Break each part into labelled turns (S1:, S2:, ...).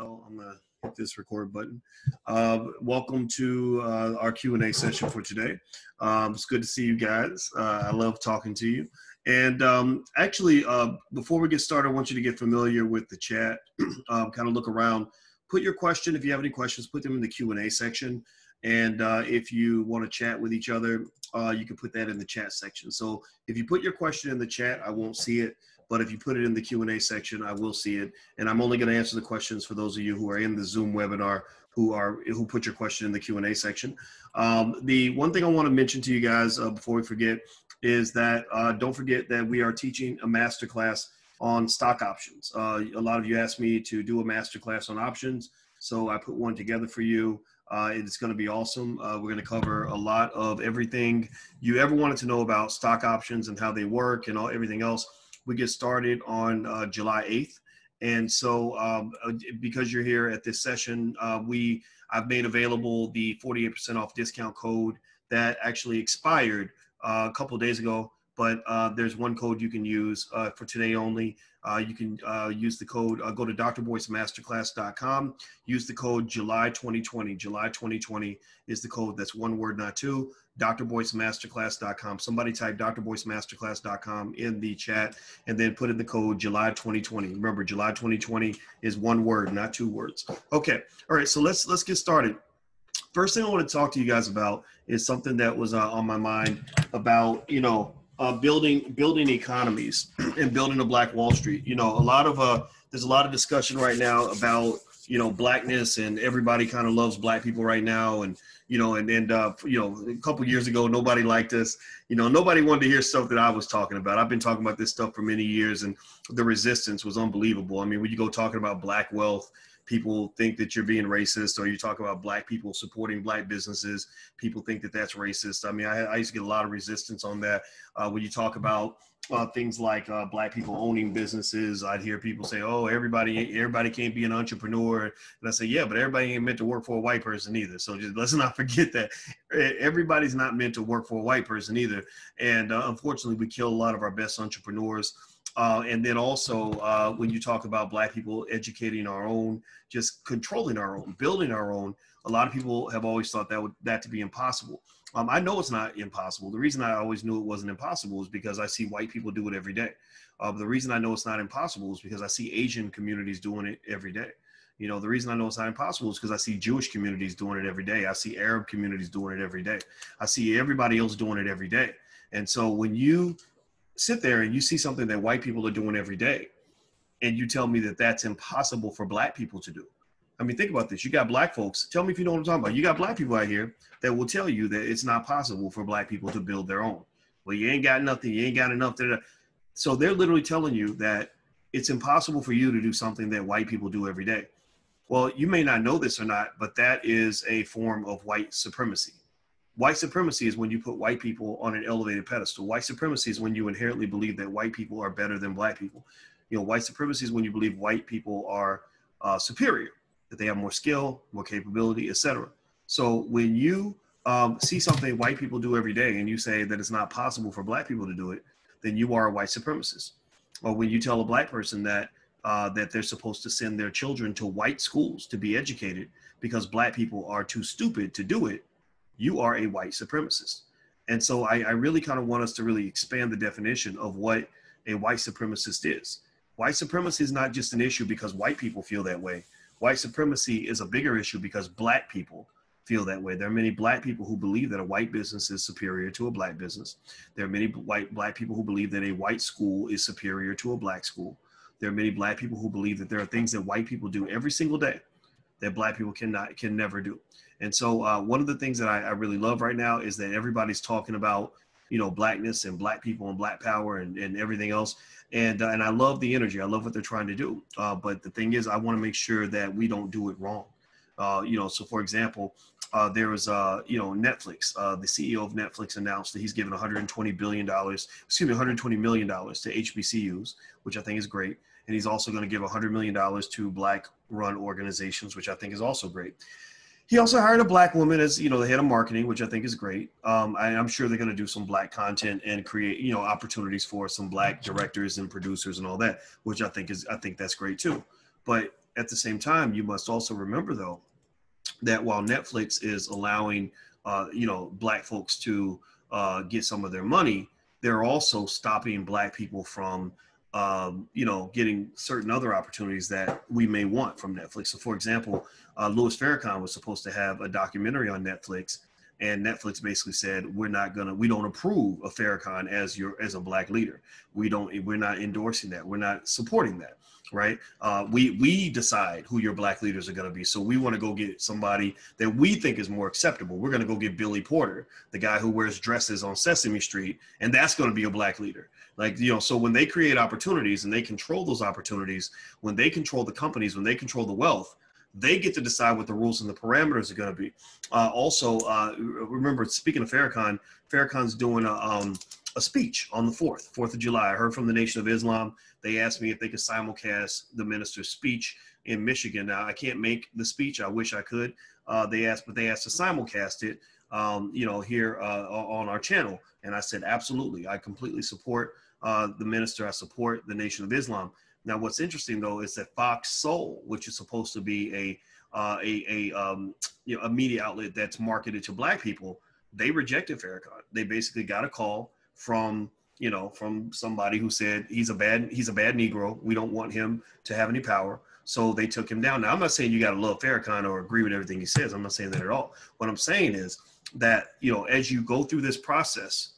S1: I'm gonna hit this record button. Uh, welcome to uh, our Q and A session for today. Um, it's good to see you guys. Uh, I love talking to you. And um, actually, uh, before we get started, I want you to get familiar with the chat. um, kind of look around. Put your question if you have any questions. Put them in the Q and A section. And uh, if you want to chat with each other, uh, you can put that in the chat section. So if you put your question in the chat, I won't see it but if you put it in the q&a section i will see it and i'm only going to answer the questions for those of you who are in the zoom webinar who are who put your question in the q&a section um, the one thing i want to mention to you guys uh, before we forget is that uh, don't forget that we are teaching a master class on stock options uh, a lot of you asked me to do a master class on options so i put one together for you uh, it's going to be awesome. Uh, we're going to cover a lot of everything you ever wanted to know about stock options and how they work and all everything else. We get started on uh, July 8th. And so, um, uh, because you're here at this session, uh, we I've made available the 48% off discount code that actually expired uh, a couple days ago. But uh, there's one code you can use uh, for today only. you can use the code. go to drboycemasterclass.com. Use the code July 2020. July 2020 is the code. That's one word, not two drboycemasterclass.com. Somebody type drboycemasterclass.com in the chat and then put in the code July 2020. Remember, July 2020 is one word, not two words. Okay. All right. So let's let's get started. First thing I want to talk to you guys about is something that was uh, on my mind about you know uh, building building economies and building a Black Wall Street. You know, a lot of uh, there's a lot of discussion right now about you know blackness and everybody kind of loves black people right now and you know, and and uh, you know, a couple years ago, nobody liked us. You know, nobody wanted to hear stuff that I was talking about. I've been talking about this stuff for many years, and the resistance was unbelievable. I mean, when you go talking about black wealth, people think that you're being racist, or you talk about black people supporting black businesses, people think that that's racist. I mean, I, I used to get a lot of resistance on that. Uh, when you talk about uh, things like uh, black people owning businesses. I'd hear people say, "Oh, everybody, everybody can't be an entrepreneur," and I say, "Yeah, but everybody ain't meant to work for a white person either." So just let's not forget that everybody's not meant to work for a white person either. And uh, unfortunately, we kill a lot of our best entrepreneurs. Uh, and then also, uh, when you talk about black people educating our own, just controlling our own, building our own, a lot of people have always thought that would that to be impossible. Um, I know it's not impossible. The reason I always knew it wasn't impossible is because I see white people do it every day. Uh, the reason I know it's not impossible is because I see Asian communities doing it every day. You know, the reason I know it's not impossible is because I see Jewish communities doing it every day. I see Arab communities doing it every day. I see everybody else doing it every day. And so when you sit there and you see something that white people are doing every day, and you tell me that that's impossible for black people to do, I mean, think about this. You got black folks. Tell me if you know what I'm talking about. You got black people out here that will tell you that it's not possible for black people to build their own. Well, you ain't got nothing. You ain't got enough. So they're literally telling you that it's impossible for you to do something that white people do every day. Well, you may not know this or not, but that is a form of white supremacy. White supremacy is when you put white people on an elevated pedestal. White supremacy is when you inherently believe that white people are better than black people. You know, white supremacy is when you believe white people are uh, superior that they have more skill, more capability, etc. So when you um, see something white people do every day and you say that it's not possible for black people to do it, then you are a white supremacist. Or when you tell a black person that uh, that they're supposed to send their children to white schools to be educated because black people are too stupid to do it, you are a white supremacist. And so I, I really kind of want us to really expand the definition of what a white supremacist is. White supremacy is not just an issue because white people feel that way white supremacy is a bigger issue because black people feel that way. There are many black people who believe that a white business is superior to a black business. There are many white black people who believe that a white school is superior to a black school. There are many black people who believe that there are things that white people do every single day that black people cannot can never do. And so uh, one of the things that I, I really love right now is that everybody's talking about you know blackness and black people and black power and, and everything else and uh, and I love the energy. I love what they're trying to do. Uh, but the thing is, I want to make sure that we don't do it wrong. Uh, you know, so for example, uh, there was uh, you know Netflix. The CEO of Netflix announced that he's given 120 billion dollars, excuse me, 120 million dollars to HBCUs, which I think is great. And he's also going to give 100 million dollars to black-run organizations, which I think is also great. He also hired a black woman as you know the head of marketing, which I think is great. Um, I, am sure they're going to do some black content and create you know opportunities for some black directors and producers and all that, which I think is I think that's great too. But at the same time, you must also remember though that while Netflix is allowing uh, you know black folks to uh, get some of their money, they're also stopping black people from um, you know getting certain other opportunities that we may want from Netflix. So, for example, uh, Louis Farrakhan was supposed to have a documentary on Netflix, and Netflix basically said we're not gonna, we don't approve of Farrakhan as your as a black leader. We don't, we're not endorsing that. We're not supporting that right? Uh, we we decide who your black leaders are going to be. So we want to go get somebody that we think is more acceptable. We're going to go get Billy Porter, the guy who wears dresses on Sesame Street, and that's going to be a black leader. Like you know, so when they create opportunities and they control those opportunities, when they control the companies, when they control the wealth, they get to decide what the rules and the parameters are going to be. Uh, also, uh, remember, speaking of Farrakhan, Farrakhan's doing a, um, a speech on the 4th, 4th of July. I heard from the Nation of Islam. They asked me if they could simulcast the minister's speech in Michigan. Now, I can't make the speech. I wish I could. Uh, they asked, but they asked to simulcast it, um, you know, here uh, on our channel. And I said, absolutely. I completely support uh, the minister. I support the Nation of Islam. Now, what's interesting though is that Fox Soul, which is supposed to be a uh, a, a um, you know a media outlet that's marketed to black people, they rejected Farrakhan. They basically got a call from you know from somebody who said he's a bad he's a bad Negro. We don't want him to have any power. So they took him down. Now I'm not saying you got to love Farrakhan or agree with everything he says. I'm not saying that at all. What I'm saying is that you know as you go through this process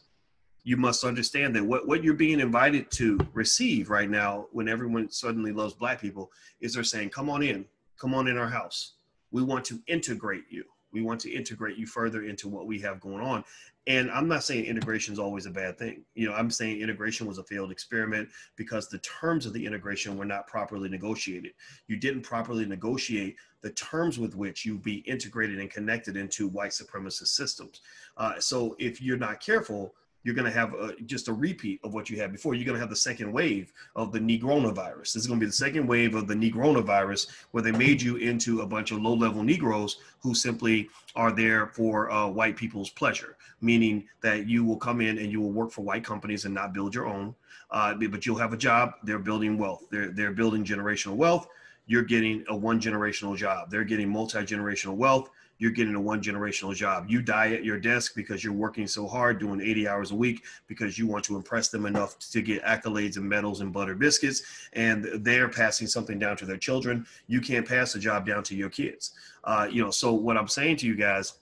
S1: you must understand that what, what you're being invited to receive right now when everyone suddenly loves black people is they're saying come on in. Come on in our house. We want to integrate you. We want to integrate you further into what we have going on and i'm not saying integration is always a bad thing. You know i'm saying integration was a failed experiment because the terms of the integration were not properly negotiated. You didn't properly negotiate the terms with which you be integrated and connected into white supremacist systems. Uh, so if you're not careful you're going to have a, just a repeat of what you had before. You're going to have the second wave of the Negronavirus. This is going to be the second wave of the Negronavirus, where they made you into a bunch of low-level Negroes who simply are there for uh, white people's pleasure, meaning that you will come in and you will work for white companies and not build your own. Uh, but you'll have a job. They're building wealth. They're they're building generational wealth. You're getting a one generational job. They're getting multi generational wealth you're getting a one generational job. You die at your desk because you're working so hard, doing 80 hours a week because you want to impress them enough to get accolades and medals and butter biscuits. And they're passing something down to their children. You can't pass a job down to your kids. Uh, you know, so what I'm saying to you guys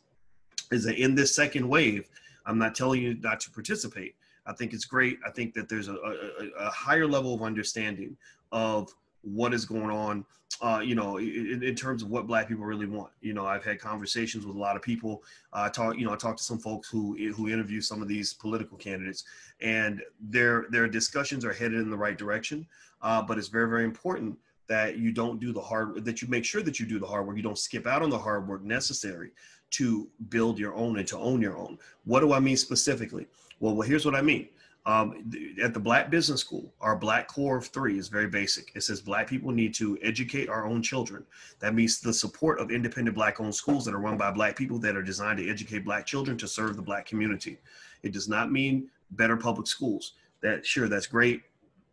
S1: is that in this second wave, I'm not telling you not to participate. I think it's great. I think that there's a, a, a higher level of understanding of what is going on uh, you know in, in, terms of what black people really want. You know i've had conversations with a lot of people. I uh, talk you know i talked to some folks who who interview some of these political candidates and their their discussions are headed in the right direction. Uh, but it's very very important that you don't do the hard that you make sure that you do the hard work. You don't skip out on the hard work necessary to build your own and to own your own. What do i mean specifically? Well, well here's what i mean um, at the Black Business School, our Black Core of Three is very basic. It says Black people need to educate our own children. That means the support of independent Black owned schools that are run by Black people that are designed to educate Black children to serve the Black community. It does not mean better public schools. That sure, that's great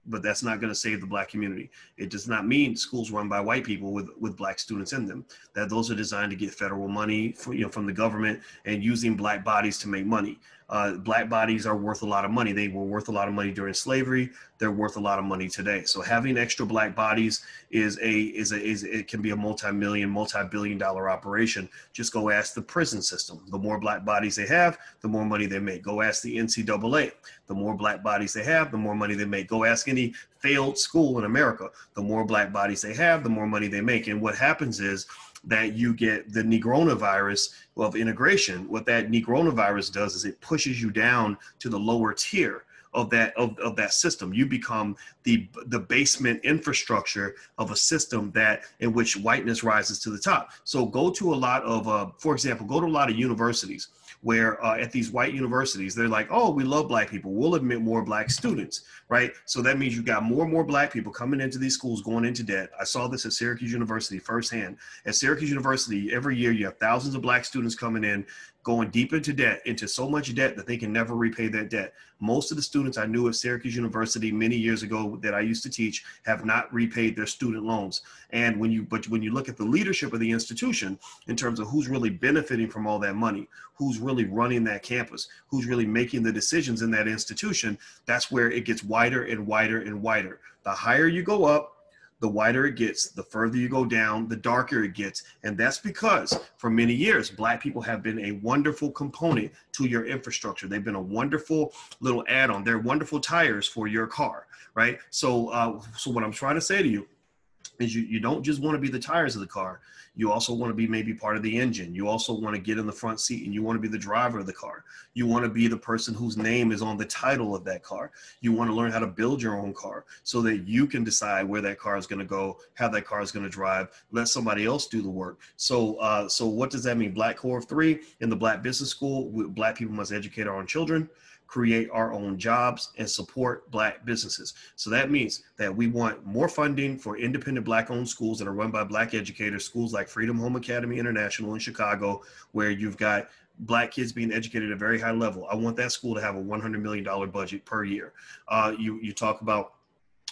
S1: but that's not going to save the black community. It does not mean schools run by white people with, with black students in them. That those are designed to get federal money for, you know, from the government and using black bodies to make money. Uh, black bodies are worth a lot of money. They were worth a lot of money during slavery. They're worth a lot of money today. So having extra black bodies is a is a is it can be a multi-million, multi-billion dollar operation. Just go ask the prison system. The more black bodies they have, the more money they make. Go ask the NCAA. The more black bodies they have, the more money they make. Go ask any failed school in America. The more black bodies they have, the more money they make. And what happens is that you get the Negronavirus of integration. What that Negronavirus does is it pushes you down to the lower tier of that of, of that system. You become the the basement infrastructure of a system that in which whiteness rises to the top. So go to a lot of, uh, for example, go to a lot of universities where uh, at these white universities they're like oh we love black people. We'll admit more black students right? So that means you got more and more black people coming into these schools going into debt. I saw this at syracuse university firsthand. At syracuse university every year you have thousands of black students coming in going deep into debt, into so much debt that they can never repay that debt. Most of the students I knew at Syracuse University many years ago that I used to teach have not repaid their student loans. And when you but when you look at the leadership of the institution in terms of who's really benefiting from all that money, who's really running that campus, who's really making the decisions in that institution, that's where it gets wider and wider and wider. The higher you go up, the wider it gets, the further you go down, the darker it gets. And that's because for many years, Black people have been a wonderful component to your infrastructure. They've been a wonderful little add on. They're wonderful tires for your car, right? So, uh, so what I'm trying to say to you is you, you don't just want to be the tires of the car. You also want to be maybe part of the engine. You also want to get in the front seat and you want to be the driver of the car. You want to be the person whose name is on the title of that car. You want to learn how to build your own car so that you can decide where that car is going to go, how that car is going to drive. Let somebody else do the work. So, uh, so what does that mean? Black Core of Three in the Black Business School. Black people must educate our own children create our own jobs, and support Black businesses. So that means that we want more funding for independent Black owned schools that are run by Black educators, schools like Freedom Home Academy International in Chicago, where you've got black kids being educated at a very high level. I want that school to have a $100 million budget per year. Uh, you, you talk about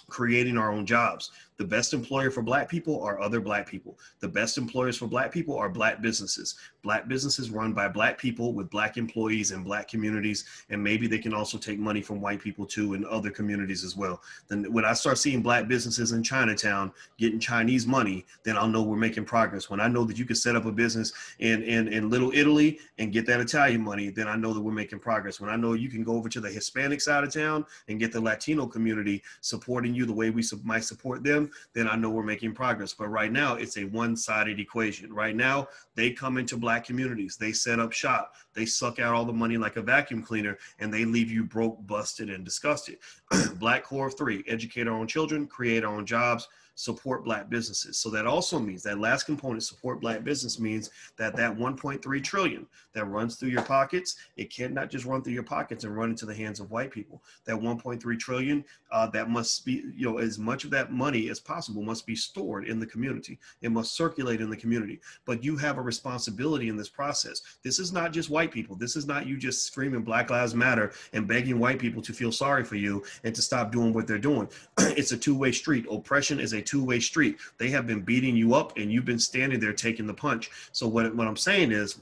S1: creating our own jobs. The best employer for black people are other black people. The best employers for black people are black businesses. Black businesses run by black people with black employees in black communities. And maybe they can also take money from white people too in other communities as well. Then when I start seeing black businesses in Chinatown getting Chinese money, then I'll know we're making progress. When I know that you can set up a business in, in, in Little Italy and get that Italian money, then I know that we're making progress. When I know you can go over to the Hispanic side of town and get the Latino community supporting you the way we might support them, then I know we're making progress. But right now, it's a one sided equation. Right now, they come into black communities, they set up shop, they suck out all the money like a vacuum cleaner, and they leave you broke, busted, and disgusted. black core of three educate our own children, create our own jobs support black businesses. So that also means that last component, support black business, means that that 1.3 trillion that runs through your pockets, it cannot just run through your pockets and run into the hands of white people. That 1.3 trillion, uh, that must be, you know, as much of that money as possible must be stored in the community. It must circulate in the community. But you have a responsibility in this process. This is not just white people. This is not you just screaming Black Lives Matter and begging white people to feel sorry for you and to stop doing what they're doing. it's a two-way street. Oppression is a two-way street. They have been beating you up and you've been standing there taking the punch. So what, what I'm saying is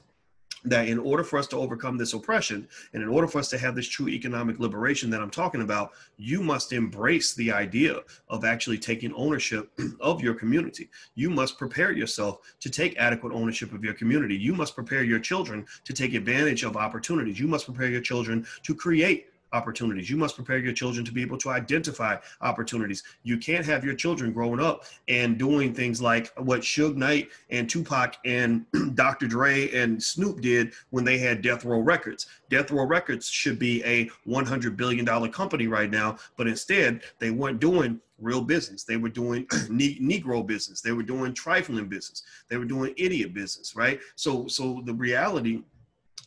S1: that in order for us to overcome this oppression and in order for us to have this true economic liberation that I'm talking about, you must embrace the idea of actually taking ownership of your community. You must prepare yourself to take adequate ownership of your community. You must prepare your children to take advantage of opportunities. You must prepare your children to create opportunities. You must prepare your children to be able to identify opportunities. You can't have your children growing up and doing things like what Suge Knight and Tupac and Dr. Dre and Snoop did when they had Death Row Records. Death Row Records should be a $100 billion company right now, but instead they weren't doing real business. They were doing Negro business. They were doing trifling business. They were doing idiot business, right? So, so the reality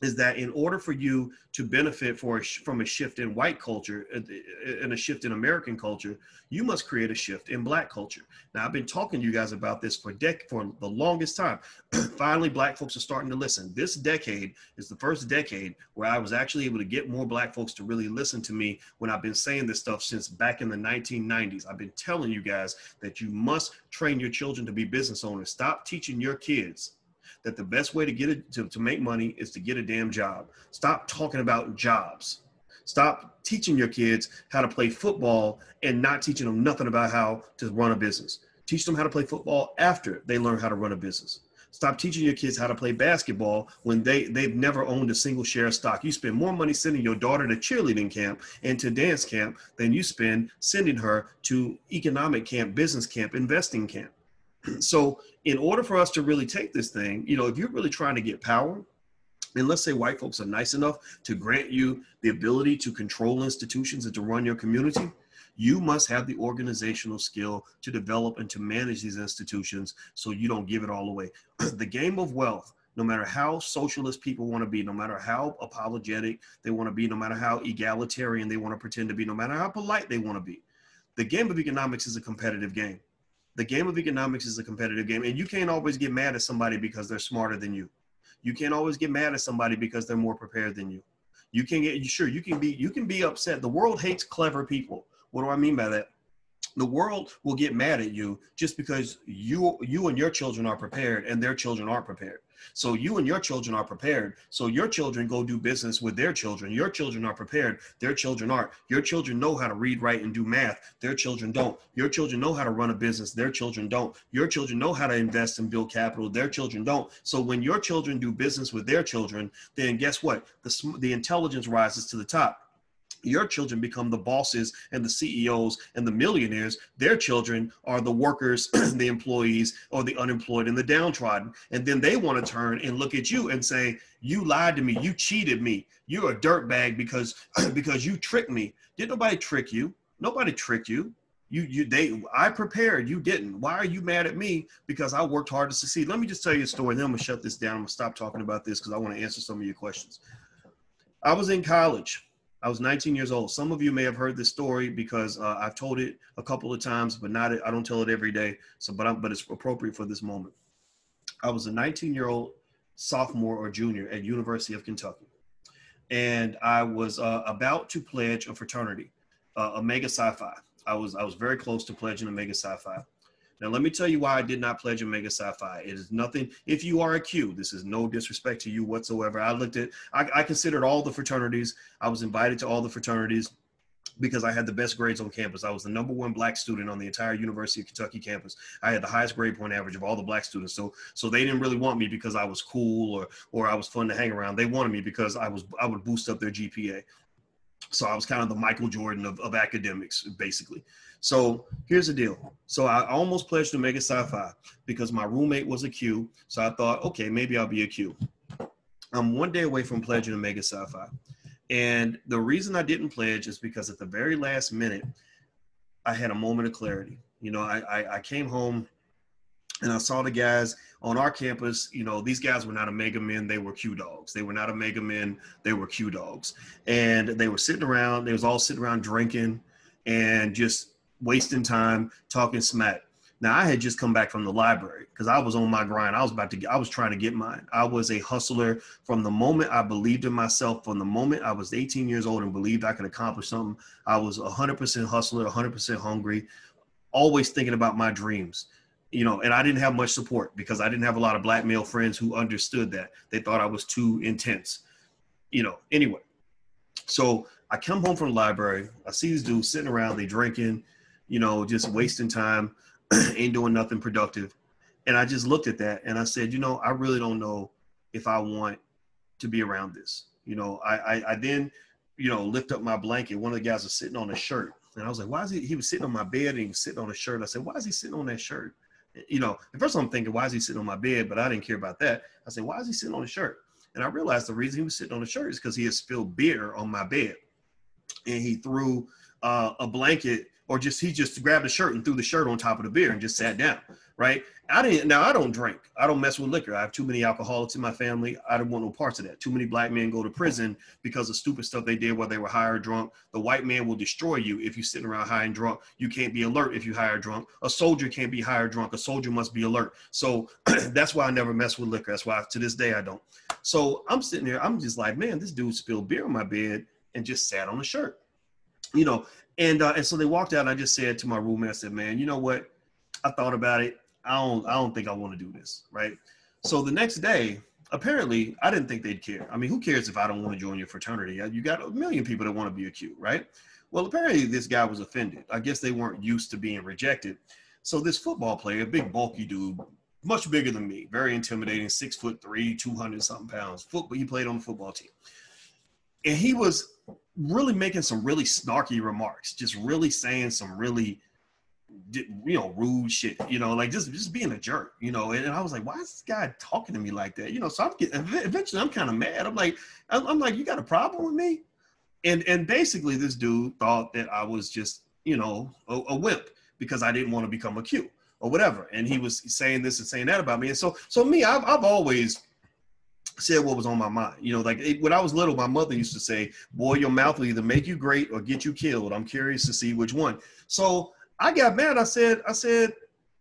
S1: is that in order for you to benefit for a sh- from a shift in white culture uh, uh, and a shift in American culture, you must create a shift in black culture. Now, I've been talking to you guys about this for dec- for the longest time. Finally, black folks are starting to listen. This decade is the first decade where I was actually able to get more black folks to really listen to me when I've been saying this stuff since back in the 1990s. I've been telling you guys that you must train your children to be business owners. Stop teaching your kids that the best way to get it to, to make money is to get a damn job. Stop talking about jobs. Stop teaching your kids how to play football and not teaching them nothing about how to run a business. Teach them how to play football after they learn how to run a business. Stop teaching your kids how to play basketball when they, they've never owned a single share of stock. You spend more money sending your daughter to cheerleading camp and to dance camp than you spend sending her to economic camp, business camp, investing camp. So in order for us to really take this thing, you know, if you're really trying to get power, and let's say white folks are nice enough to grant you the ability to control institutions and to run your community, you must have the organizational skill to develop and to manage these institutions so you don't give it all away. the game of wealth, no matter how socialist people want to be, no matter how apologetic they want to be, no matter how egalitarian they want to pretend to be, no matter how polite they want to be, the game of economics is a competitive game the game of economics is a competitive game and you can't always get mad at somebody because they're smarter than you You can't always get mad at somebody because they're more prepared than you. You can get sure you can be you can be upset. The world hates clever people. What do I mean by that? the world will get mad at you just because you you and your children are prepared and their children aren't prepared so you and your children are prepared. So your children go do business with their children. Your children are prepared. Their children aren't. Your children know how to read write and do math. Their children don't. Your children know how to run a business. Their children don't. Your children know how to invest and build capital. Their children don't. So when your children do business with their children then guess what? The, the intelligence rises to the top your children become the bosses and the CEOs and the millionaires. Their children are the workers, the employees, or the unemployed and the downtrodden. And then they want to turn and look at you and say, "You lied to me. You cheated me. You're a dirtbag because because you tricked me. Did nobody trick you? Nobody tricked you. You you they I prepared. You didn't. Why are you mad at me? Because I worked hard to succeed. Let me just tell you a story. Then I'm gonna shut this down. I'm gonna stop talking about this because I want to answer some of your questions. I was in college I was 19 years old. Some of you may have heard this story because uh, I've told it a couple of times, but not I don't tell it every day. So, but I'm, but it's appropriate for this moment. I was a 19 year old sophomore or junior at University of Kentucky, and I was uh, about to pledge a fraternity, uh, Omega Psi Phi. I was I was very close to pledging Omega Psi Phi. Now, let me tell you why I did not pledge Omega Psi Phi. It is nothing. If you are a Q, this is no disrespect to you whatsoever. I looked at, I, I considered all the fraternities. I was invited to all the fraternities because I had the best grades on campus. I was the number one black student on the entire University of Kentucky campus. I had the highest grade point average of all the black students. So so they didn't really want me because I was cool or or I was fun to hang around. They wanted me because I was I would boost up their GPA. So I was kind of the Michael Jordan of, of academics, basically. So here's the deal. So I almost pledged to Omega Psi Phi because my roommate was a Q. So I thought, okay, maybe I'll be a Q. I'm one day away from pledging to Omega Psi Phi. And the reason I didn't pledge is because at the very last minute, I had a moment of clarity. You know, I, I, I came home and I saw the guys on our campus. You know, these guys were not Omega men; they were Q dogs. They were not Omega men; they were Q dogs. And they were sitting around. They was all sitting around drinking and just wasting time talking smack. Now I had just come back from the library because I was on my grind. I was about to get, I was trying to get mine. I was a hustler from the moment I believed in myself, from the moment I was 18 years old and believed I could accomplish something. I was 100% hustler, 100% hungry, always thinking about my dreams. You know, and I didn't have much support because I didn't have a lot of black male friends who understood that. They thought I was too intense. You know, anyway. So I come home from the library. I see these dudes sitting around, they drinking, you know, just wasting time, ain't doing nothing productive. And I just looked at that and I said, you know, I really don't know if I want to be around this. You know, I, I, I then, you know, lift up my blanket. One of the guys was sitting on a shirt. And I was like, why is he? He was sitting on my bed and he was sitting on a shirt. I said, why is he sitting on that shirt? You know, at first I'm thinking, why is he sitting on my bed? But I didn't care about that. I said, why is he sitting on a shirt? And I realized the reason he was sitting on the shirt is because he had spilled beer on my bed. And he threw uh, a blanket or just he just grabbed a shirt and threw the shirt on top of the beer and just sat down, right? I didn't. Now I don't drink. I don't mess with liquor. I have too many alcoholics in my family. I don't want no parts of that. Too many black men go to prison because of stupid stuff they did while they were high or drunk. The white man will destroy you if you're sitting around high and drunk. You can't be alert if you're high or drunk. A soldier can't be high or drunk. A soldier must be alert. So that's why I never mess with liquor. That's why to this day I don't. So I'm sitting there. I'm just like, man, this dude spilled beer on my bed and just sat on the shirt. You know, and uh, and so they walked out. and I just said to my roommate, I said, "Man, you know what? I thought about it. I don't I don't think I want to do this." Right. So the next day, apparently, I didn't think they'd care. I mean, who cares if I don't want to join your fraternity? You got a million people that want to be a Q, right? Well, apparently, this guy was offended. I guess they weren't used to being rejected. So this football player, a big bulky dude, much bigger than me, very intimidating, six foot three, two hundred something pounds. Football. He played on the football team, and he was really making some really snarky remarks, just really saying some really you know rude shit you know like just just being a jerk you know and, and, i was like why is this guy talking to me like that you know so i'm getting eventually i'm kind of mad i'm like I'm, I'm, like you got a problem with me and and basically this dude thought that i was just you know a, a wimp because i didn't want to become a q or whatever and he was saying this and saying that about me and so so me i've, I've always said what was on my mind. You know, like it, when I was little, my mother used to say, "Boy, your mouth will either make you great or get you killed." I'm curious to see which one. So I got mad. I said, I said,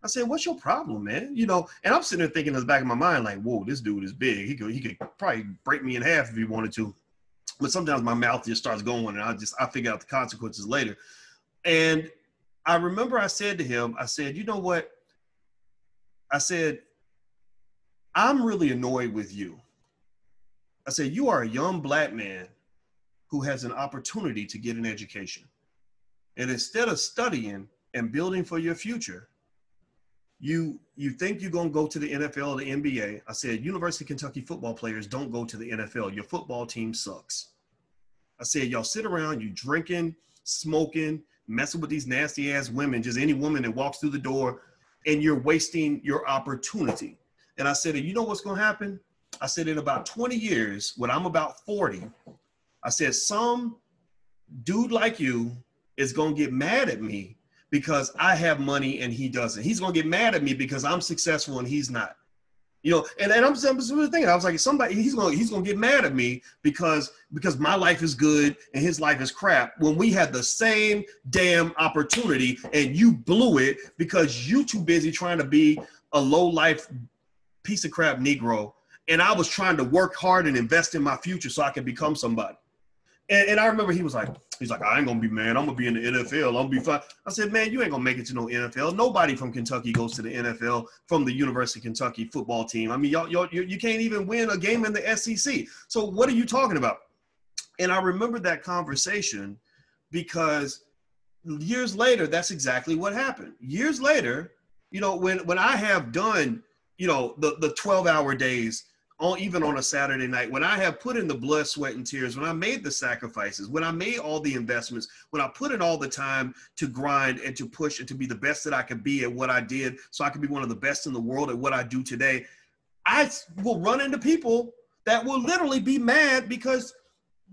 S1: I said, "What's your problem, man?" You know, and I'm sitting there thinking in the back of my mind, like, "Whoa, this dude is big. He could he could probably break me in half if he wanted to." But sometimes my mouth just starts going, and I just I figure out the consequences later. And I remember I said to him, I said, "You know what?" I said, "I'm really annoyed with you." I said, "You are a young black man who has an opportunity to get an education, and instead of studying and building for your future." you you think you're going to go to the NFL or the NBA. I said, University of Kentucky football players don't go to the NFL. Your football team sucks. I said, y'all sit around, you drinking, smoking, messing with these nasty ass women, just any woman that walks through the door, and you're wasting your opportunity. And I said, you know what's going to happen? I said, in about 20 years, when I'm about 40, I said, some dude like you is going to get mad at me because I have money and he doesn't. He's gonna get mad at me because I'm successful and he's not. You know, and, and I'm, I'm thinking, I was like, somebody he's gonna he's gonna get mad at me because because my life is good and his life is crap when we had the same damn opportunity and you blew it because you too busy trying to be a low life piece of crap Negro. And I was trying to work hard and invest in my future so I could become somebody. And, and I remember he was like, he's like, I ain't gonna be man. I'm gonna be in the NFL. I'm gonna be fine. I said, man, you ain't gonna make it to no NFL. Nobody from Kentucky goes to the NFL from the University of Kentucky football team. I mean, y'all, y'all you can't even win a game in the SEC. So what are you talking about? And I remember that conversation because years later, that's exactly what happened. Years later, you know, when when I have done, you know, the the 12 hour days on even on a Saturday night, when I have put in the blood, sweat, and tears, when I made the sacrifices, when I made all the investments, when I put in all the time to grind and to push and to be the best that I could be at what I did, so I could be one of the best in the world at what I do today, I will run into people that will literally be mad because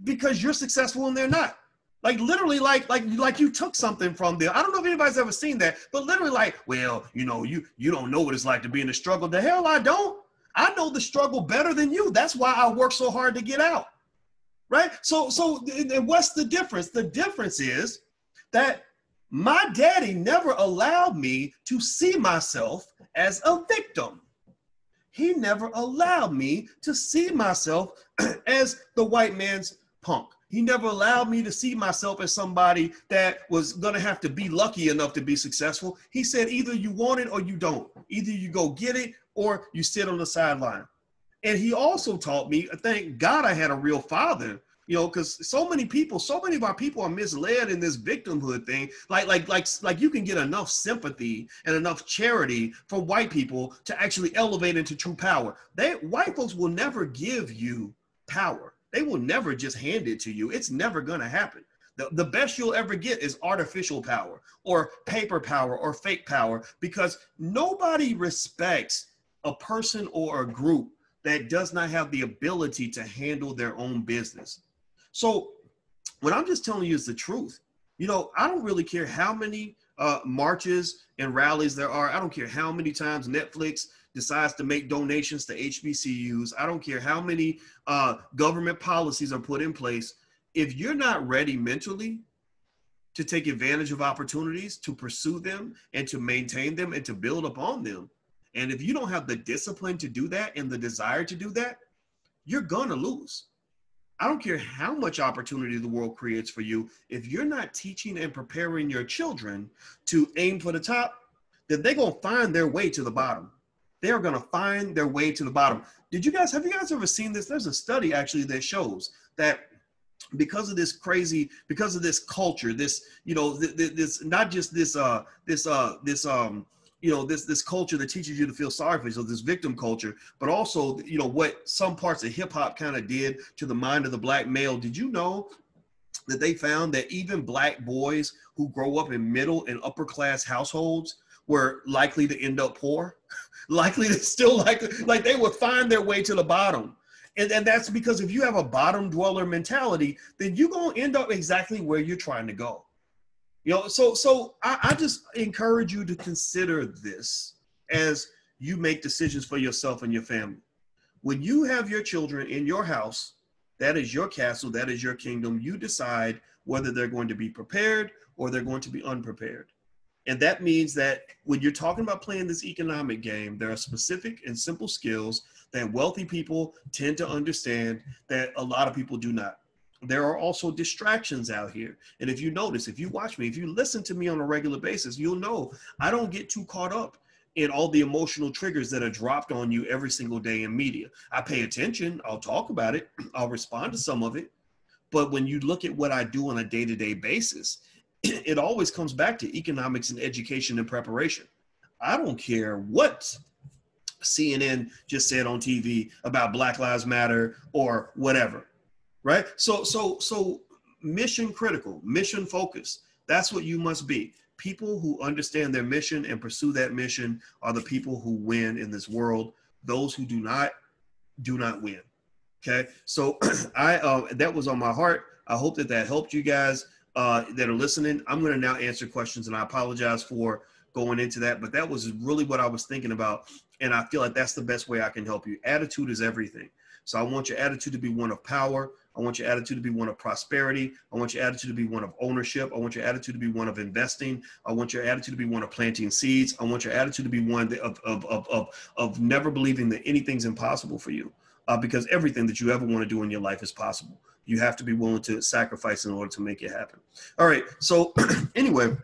S1: because you're successful and they're not. Like literally, like like like you took something from them. I don't know if anybody's ever seen that, but literally, like, well, you know, you you don't know what it's like to be in the struggle. The hell I don't. I know the struggle better than you. That's why I work so hard to get out. Right? So, so and what's the difference? The difference is that my daddy never allowed me to see myself as a victim. He never allowed me to see myself as the white man's punk. He never allowed me to see myself as somebody that was going to have to be lucky enough to be successful. He said, either you want it or you don't. Either you go get it or you sit on the sideline. And he also taught me, thank God I had a real father, you know, because so many people, so many of our people are misled in this victimhood thing. Like, like, like, like you can get enough sympathy and enough charity from white people to actually elevate into true power. They white folks will never give you power. They will never just hand it to you. It's never gonna happen. The, the best you'll ever get is artificial power or paper power or fake power because nobody respects a person or a group that does not have the ability to handle their own business. So, what I'm just telling you is the truth. You know, I don't really care how many uh, marches and rallies there are. I don't care how many times Netflix decides to make donations to HBCUs. I don't care how many uh, government policies are put in place. If you're not ready mentally to take advantage of opportunities, to pursue them, and to maintain them, and to build upon them, and if you don't have the discipline to do that and the desire to do that, you're going to lose. I don't care how much opportunity the world creates for you. If you're not teaching and preparing your children to aim for the top, then they're going to find their way to the bottom. They are going to find their way to the bottom. Did you guys, have you guys ever seen this? There's a study actually that shows that because of this crazy because of this culture this you know this, this not just this uh this uh this um you know this this culture that teaches you to feel sorry for yourself, this victim culture, but also you know what some parts of hip hop kind of did to the mind of the black male. Did you know that they found that even black boys who grow up in middle and upper class households were likely to end up poor, likely to still like like they would find their way to the bottom. And, and that's because if you have a bottom dweller mentality, then you're gonna end up exactly where you're trying to go. You know, so so I, I just encourage you to consider this as you make decisions for yourself and your family. When you have your children in your house, that is your castle, that is your kingdom. You decide whether they're going to be prepared or they're going to be unprepared. And that means that when you're talking about playing this economic game, there are specific and simple skills that wealthy people tend to understand that a lot of people do not. There are also distractions out here. And if you notice, if you watch me, if you listen to me on a regular basis, you'll know I don't get too caught up in all the emotional triggers that are dropped on you every single day in media. I pay attention, I'll talk about it, I'll respond to some of it. But when you look at what I do on a day to day basis, it always comes back to economics and education and preparation. I don't care what CNN just said on TV about Black Lives Matter or whatever, right? So, so, so mission critical, mission focused. That's what you must be. People who understand their mission and pursue that mission are the people who win in this world. Those who do not, do not win. Okay. So I, uh, that was on my heart. I hope that that helped you guys uh, that are listening. I'm going to now answer questions and I apologize for going into that, but that was really what I was thinking about. And I feel like that's the best way I can help you. Attitude is everything. So I want your attitude to be one of power. I want your attitude to be one of prosperity. I want your attitude to be one of ownership. I want your attitude to be one of investing. I want your attitude to be one of planting seeds. I want your attitude to be one of, of, of, of, of never believing that anything's impossible for you uh, because everything that you ever want to do in your life is possible. You have to be willing to sacrifice in order to make it happen. All right. So anyway,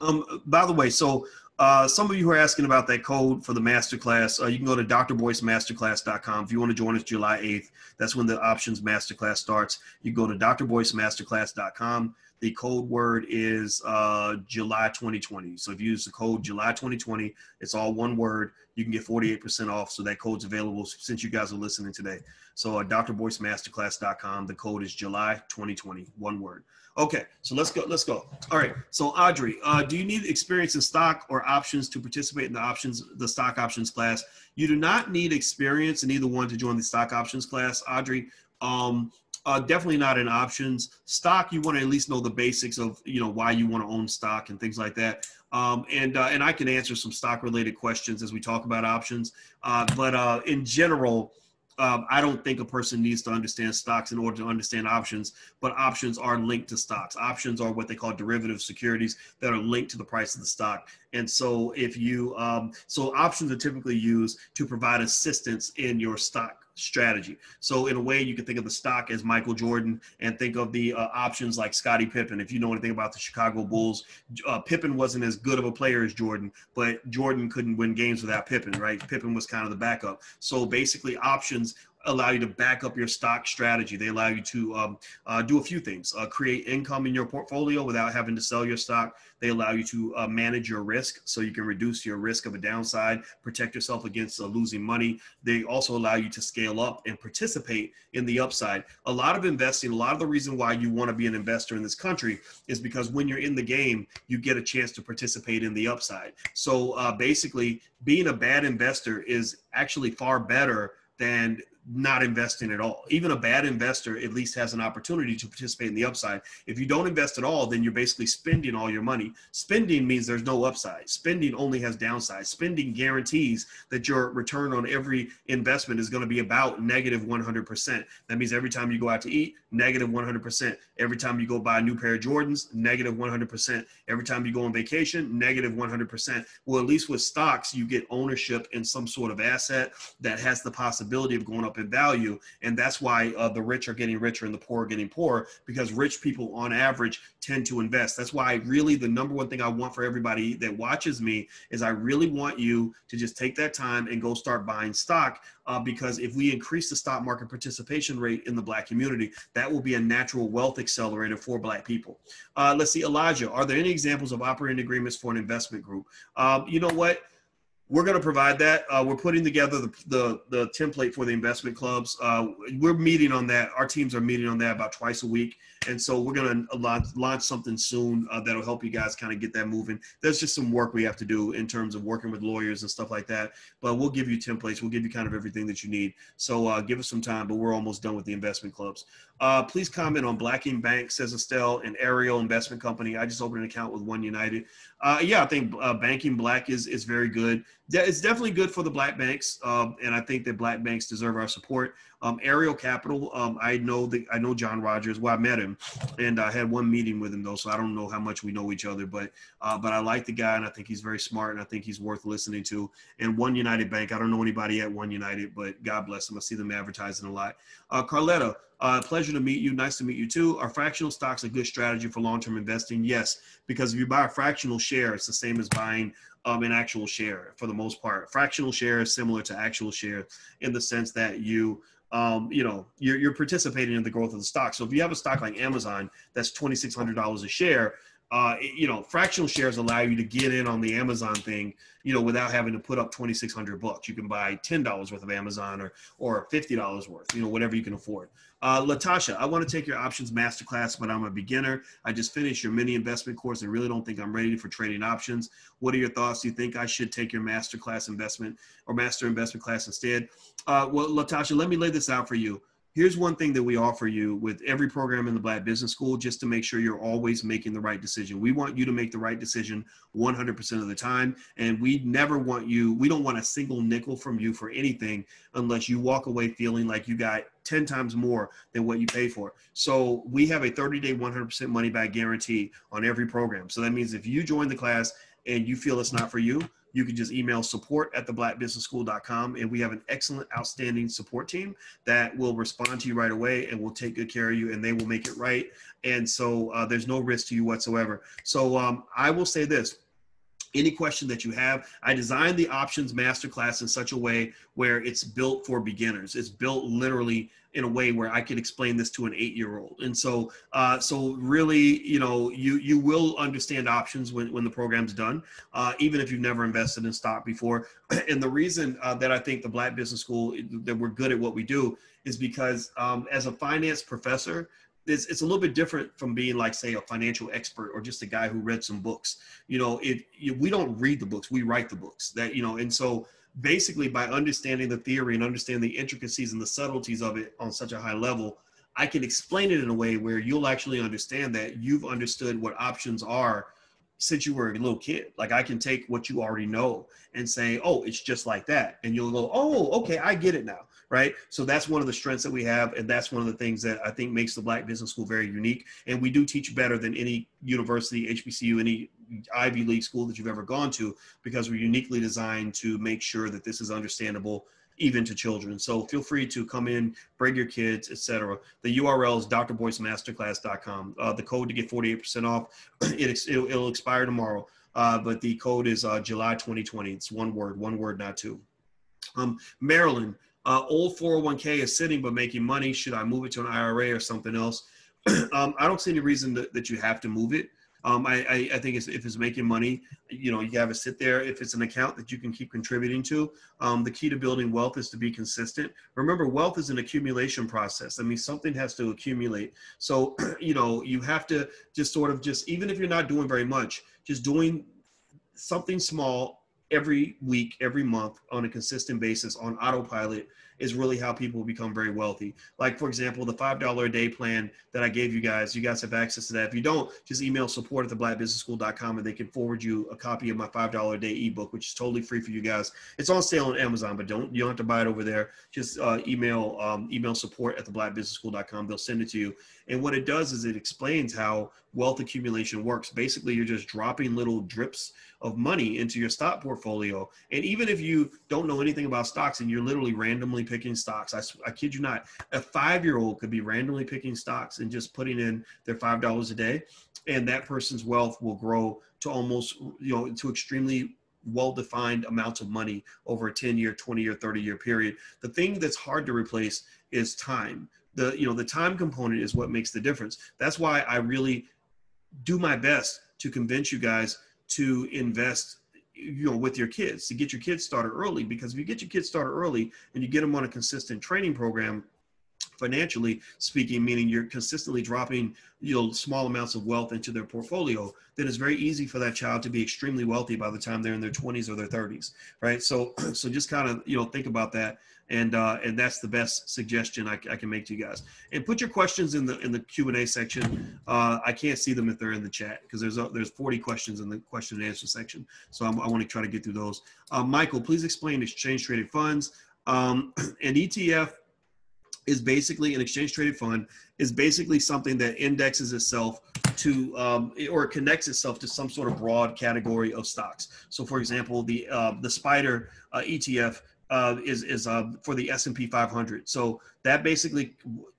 S1: um, by the way, so uh, some of you who are asking about that code for the masterclass. Uh, you can go to drboycemasterclass.com if you want to join us July 8th. That's when the options masterclass starts. You go to drboycemasterclass.com. The code word is uh, July 2020. So if you use the code July 2020, it's all one word. You can get 48% off. So that code's available since you guys are listening today. So uh, drboycemasterclass.com. The code is July 2020, one word. Okay, so let's go. Let's go. All right. So Audrey, uh, do you need experience in stock or options to participate in the options, the stock options class? You do not need experience in either one to join the stock options class, Audrey. Um, uh, definitely not in options. Stock, you want to at least know the basics of you know why you want to own stock and things like that. Um, and uh, and I can answer some stock related questions as we talk about options. Uh, but uh, in general um, I don't think a person needs to understand stocks in order to understand options, but options are linked to stocks. Options are what they call derivative securities that are linked to the price of the stock. And so, if you, um, so options are typically used to provide assistance in your stock strategy. So in a way, you can think of the stock as Michael Jordan and think of the uh, options like Scottie Pippen. If you know anything about the Chicago Bulls, uh, Pippen wasn't as good of a player as Jordan, but Jordan couldn't win games without Pippen, right? Pippen was kind of the backup. So basically, options allow you to back up your stock strategy. They allow you to um, uh, do a few things: uh, create income in your portfolio without having to sell your stock. They allow you to uh, manage your risk, so you can reduce your risk of a downside, protect yourself against uh, losing money. They also allow you to scale up and participate in the upside. A lot of investing, a lot of the reason why you want to be an investor in this country is because when you're in the game, you get a chance to participate in the upside. So uh, basically, being a bad investor is actually far better than not investing at all. Even a bad investor at least has an opportunity to participate in the upside. If you don't invest at all, then you're basically spending all your money. Spending means there's no upside. Spending only has downside. Spending guarantees that your return on every investment is going to be about negative 100%. That means every time you go out to eat, negative 100%. Every time you go buy a new pair of Jordans, negative 100%. Every time you go on vacation, negative 100%. Well, at least with stocks, you get ownership in some sort of asset that has the possibility of going up in value. And that's why uh, the rich are getting richer and the poor are getting poorer because rich people on average tend to invest. That's why really the number one thing I want for everybody that watches me is I really want you to just take that time and go start buying stock uh, because if we increase the stock market participation rate in the black community, that will be a natural wealth accelerator for black people. Uh, let's see, Elijah, are there any examples of operating agreements for an investment group? Um, you know what? We're going to provide that. Uh, we're putting together the, the, the, template for the investment clubs. Uh, we're meeting on that. Our teams are meeting on that about twice a week. And so we're going to launch, launch something soon uh, that'll help you guys kind of get that moving. There's just some work we have to do in terms of working with lawyers and stuff like that. But we'll give you templates. We'll give you kind of everything that you need. So uh, give us some time, but we're almost done with the investment clubs. Uh, please comment on Blacking Bank, says Estelle, and Ariel Investment Company. I just opened an account with One United. Uh, yeah, I think uh, Banking Black is, is very good. it's definitely good for the black banks, um, and I think that black banks deserve our support. Um, Capital, um, I know that I know John Rogers. Well, I met him, and I had one meeting with him though, so I don't know how much we know each other. But uh, but I like the guy, and I think he's very smart, and I think he's worth listening to. And One United Bank, I don't know anybody at One United, but God bless them. I see them advertising a lot. Uh, Carletta, uh, pleasure to meet you. Nice to meet you too. Are fractional stocks a good strategy for long-term investing? Yes, because if you buy a fractional share, it's the same as buying um, an actual share for the most part. Fractional share is similar to actual share in the sense that you um, you know, you're, you're participating in the growth of the stock. So if you have a stock like Amazon that's $2,600 a share, uh, you know, fractional shares allow you to get in on the Amazon thing, you know, without having to put up 2,600 bucks. You can buy $10 worth of Amazon or, or $50 worth, you know, whatever you can afford. Uh, Latasha, I want to take your options masterclass, but I'm a beginner. I just finished your mini investment course and really don't think I'm ready for trading options. What are your thoughts? Do you think I should take your masterclass investment or master investment class instead? Uh, well, Latasha, let me lay this out for you here's one thing that we offer you with every program in the Black Business School just to make sure you're always making the right decision. We want you to make the right decision 100% of the time. And we never want you, we don't want a single nickel from you for anything unless you walk away feeling like you got 10 times more than what you pay for. So we have a 30 day, 100% money back guarantee on every program. So that means if you join the class and you feel it's not for you, you can just email support at theblackbusinessschool.com and we have an excellent outstanding support team that will respond to you right away and will take good care of you and they will make it right. And so uh, there's no risk to you whatsoever. So um, i will say this any question that you have. I designed the options masterclass in such a way where it's built for beginners. It's built literally in a way where I can explain this to an eight-year-old. And so, uh, so really, you know, you you will understand options when when the program's done, uh, even if you've never invested in stock before. And the reason uh, that I think the Black Business School that we're good at what we do is because um, as a finance professor, it's, it's a little bit different from being like say a financial expert or just a guy who read some books. You know it, it, we don't read the books we write the books that you know and so basically by understanding the theory and understanding the intricacies and the subtleties of it on such a high level i can explain it in a way where you'll actually understand that you've understood what options are since you were a little kid. Like i can take what you already know and say oh it's just like that. And you'll go oh okay i get it now right? So that's one of the strengths that we have, and that's one of the things that I think makes the Black Business School very unique. And we do teach better than any university, HBCU, any Ivy League school that you've ever gone to, because we're uniquely designed to make sure that this is understandable even to children. So feel free to come in, bring your kids, etc. The URL is drboycemasterclass.com. Uh, the code to get 48% off, it, it'll, it'll expire tomorrow. Uh, but the code is uh, July 2020. It's one word, one word, not two. Um, Maryland, uh, old 401k is sitting but making money. Should I move it to an IRA or something else? um, I don't see any reason that, that you have to move it. Um, I, I, I, think it's, if it's making money, you know, you have it sit there. If it's an account that you can keep contributing to, um, the key to building wealth is to be consistent. Remember, wealth is an accumulation process. I mean, something has to accumulate. So, you know, you have to just sort of just, even if you're not doing very much, just doing something small every week, every month on a consistent basis on autopilot is really how people become very wealthy. Like, for example, the $5 a day plan that I gave you guys, you guys have access to that. If you don't, just email support at theblackbusinessschool.com and they can forward you a copy of my $5 a day ebook, which is totally free for you guys. It's on sale on Amazon, but don't, you don't have to buy it over there. Just uh, email, um, email support at theblackbusinessschool.com. They'll send it to you. And what it does is it explains how wealth accumulation works. Basically, you're just dropping little drips of money into your stock portfolio. And even if you don't know anything about stocks and you're literally randomly picking stocks, I, I kid you not, a five year old could be randomly picking stocks and just putting in their $5 a day. And that person's wealth will grow to almost, you know, to extremely well defined amounts of money over a 10 year, 20 year, 30 year period. The thing that's hard to replace is time. The, you know, the time component is what makes the difference. That's why I really do my best to convince you guys to invest you know with your kids to get your kids started early because if you get your kids started early and you get them on a consistent training program financially speaking, meaning you're consistently dropping you know small amounts of wealth into their portfolio, then it's very easy for that child to be extremely wealthy by the time they're in their 20s or their 30s, right? So so just kind of you know think about that and uh, and that's the best suggestion I, I, can make to you guys. And put your questions in the in the Q and A section. Uh, I can't see them if they're in the chat because there's a, there's 40 questions in the question and answer section. So I'm, i want to try to get through those. Uh, Michael, please explain exchange traded funds. Um, an ETF is basically an exchange traded fund is basically something that indexes itself to um, or connects itself to some sort of broad category of stocks. So, for example, the uh, the SPDR uh, ETF uh, is is uh, for the S and P 500. So that basically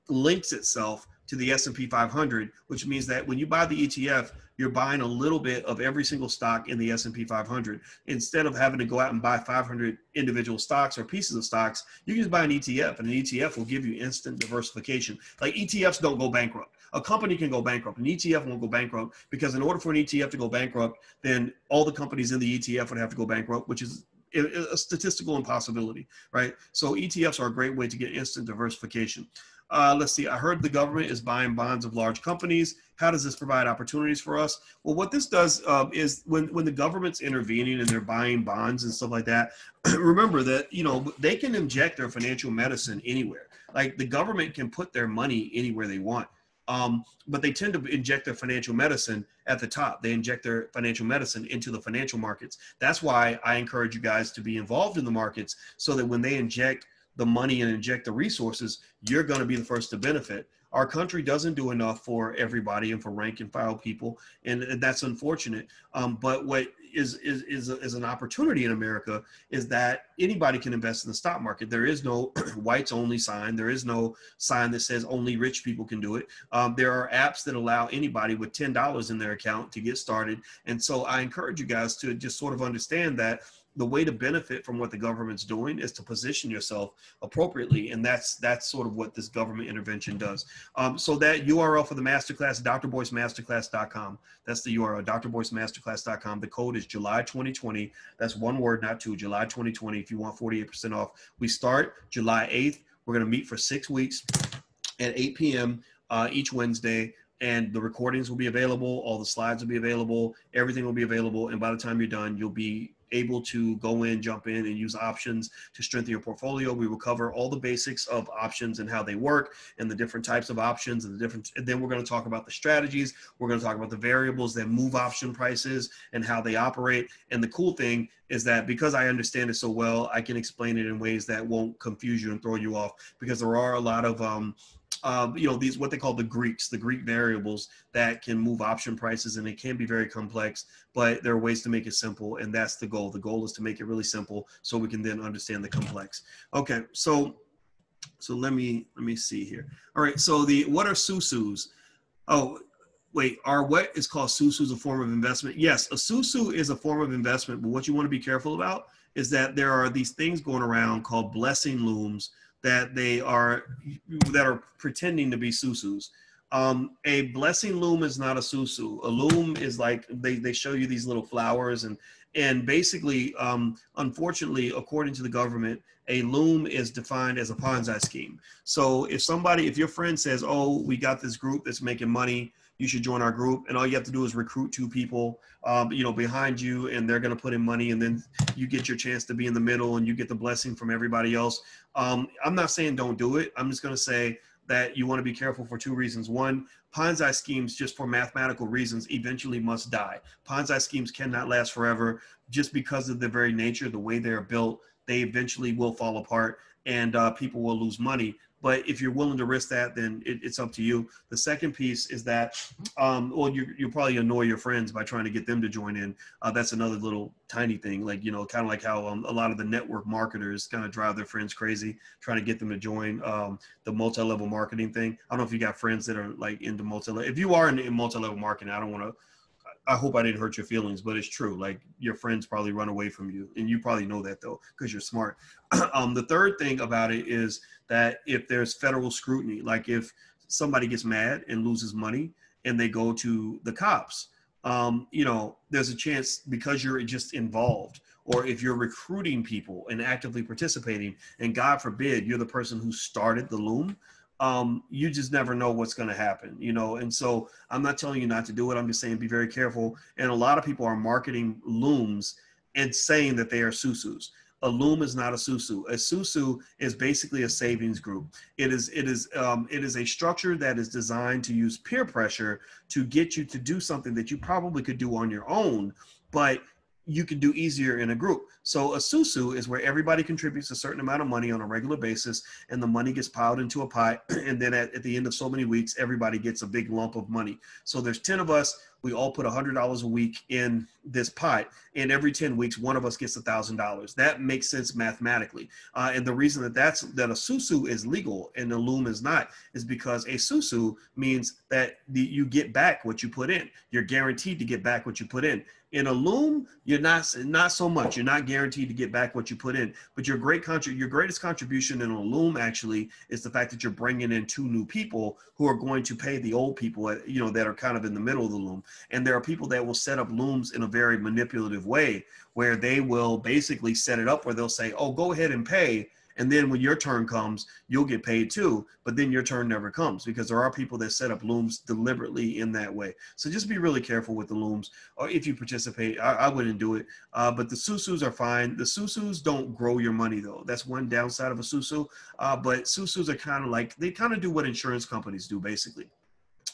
S1: links itself to the S and P 500, which means that when you buy the ETF, you're buying a little bit of every single stock in the S&P 500 instead of having to go out and buy 500 individual stocks or pieces of stocks you can just buy an ETF and an ETF will give you instant diversification. Like ETFs don't go bankrupt. A company can go bankrupt. An ETF won't go bankrupt because in order for an ETF to go bankrupt then all the companies in the ETF would have to go bankrupt which is a statistical impossibility right so ETFs are a great way to get instant diversification uh, let's see, I heard the government is buying bonds of large companies. How does this provide opportunities for us? Well, what this does uh, is when, when the government's intervening and they're buying bonds and stuff like that, remember that, you know, they can inject their financial medicine anywhere. Like the government can put their money anywhere they want. Um, but they tend to inject their financial medicine at the top. They inject their financial medicine into the financial markets. That's why I encourage you guys to be involved in the markets so that when they inject – the money and inject the resources, you're going to be the first to benefit. Our country doesn't do enough for everybody and for rank and file people, and that's unfortunate. Um, but what is is is, is an opportunity in America is that anybody can invest in the stock market. There is no whites only sign. There is no sign that says only rich people can do it. Um, there are apps that allow anybody with ten dollars in their account to get started. And so I encourage you guys to just sort of understand that the way to benefit from what the government's doing is to position yourself appropriately and that's that's sort of what this government intervention does. Um, so that url for the masterclass drboycemasterclass.com that's the url drboycemasterclass.com the code is july 2020 that's one word not two july 2020 if you want 48% off we start july 8th we're going to meet for six weeks at 8 p.m uh, each wednesday and the recordings will be available all the slides will be available everything will be available and by the time you're done you'll be able to go in, jump in, and use options to strengthen your portfolio. We will cover all the basics of options and how they work and the different types of options and the different. And then we're going to talk about the strategies. We're going to talk about the variables that move option prices and how they operate. And the cool thing is that because I understand it so well, I can explain it in ways that won't confuse you and throw you off because there are a lot of um, uh, you know these what they call the Greeks, the Greek variables that can move option prices, and it can be very complex. But there are ways to make it simple, and that's the goal. The goal is to make it really simple so we can then understand the complex. Okay, so so let me let me see here. All right, so the what are susus? Oh, wait, are what is called susus a form of investment? Yes, a susu is a form of investment, but what you want to be careful about is that there are these things going around called blessing looms that they are that are pretending to be susus. Um, a blessing loom is not a susu. A loom is like they, they show you these little flowers and and basically, um, unfortunately, according to the government, a loom is defined as a Ponzi scheme. So if somebody, if your friend says, "Oh, we got this group that's making money," you should join our group. And all you have to do is recruit two people, um, you know, behind you, and they're going to put in money, and then you get your chance to be in the middle, and you get the blessing from everybody else. Um, I'm not saying don't do it. I'm just going to say that you want to be careful for two reasons. One, Ponzi schemes, just for mathematical reasons, eventually must die. Ponzi schemes cannot last forever just because of the very nature, the way they're built. They eventually will fall apart, and uh, people will lose money. But if you're willing to risk that, then it, it's up to you. The second piece is that, um, well, you you probably annoy your friends by trying to get them to join in. Uh, that's another little tiny thing, like you know, kind of like how um, a lot of the network marketers kind of drive their friends crazy, trying to get them to join um, the multi-level marketing thing. I don't know if you got friends that are like into multi-level. If you are in, in multi-level marketing, I don't want to I hope I didn't hurt your feelings, but it's true. Like your friends probably run away from you, and you probably know that though because you're smart. um, the third thing about it is that if there's federal scrutiny, like if somebody gets mad and loses money and they go to the cops, um, you know, there's a chance because you're just involved, or if you're recruiting people and actively participating, and God forbid you're the person who started the loom, um, you just never know what's going to happen, you know. And so I'm not telling you not to do it. I'm just saying be very careful. And a lot of people are marketing looms and saying that they are susus. A loom is not a susu. A susu is basically a savings group. It is it is um, it is a structure that is designed to use peer pressure to get you to do something that you probably could do on your own, but you can do easier in a group. So a susu is where everybody contributes a certain amount of money on a regular basis and the money gets piled into a pot. And then at, at the end of so many weeks, everybody gets a big lump of money. So there's 10 of us we all put $100 a week in this pot and every 10 weeks one of us gets $1000 that makes sense mathematically. Uh, and the reason that that's that a susu is legal and a loom is not is because a susu means that the, you get back what you put in. You're guaranteed to get back what you put in. In a loom you're not not so much. You're not guaranteed to get back what you put in. But your great contra- your greatest contribution in a loom actually is the fact that you're bringing in two new people who are going to pay the old people you know that are kind of in the middle of the loom and there are people that will set up looms in a very manipulative way where they will basically set it up where they'll say, oh, go ahead and pay. And then when your turn comes, you'll get paid too. But then your turn never comes because there are people that set up looms deliberately in that way. So just be really careful with the looms. Or if you participate, I, I wouldn't do it. Uh, but the susus are fine. The susus don't grow your money though. That's one downside of a susu. Uh, but susus are kind of like they kind of do what insurance companies do basically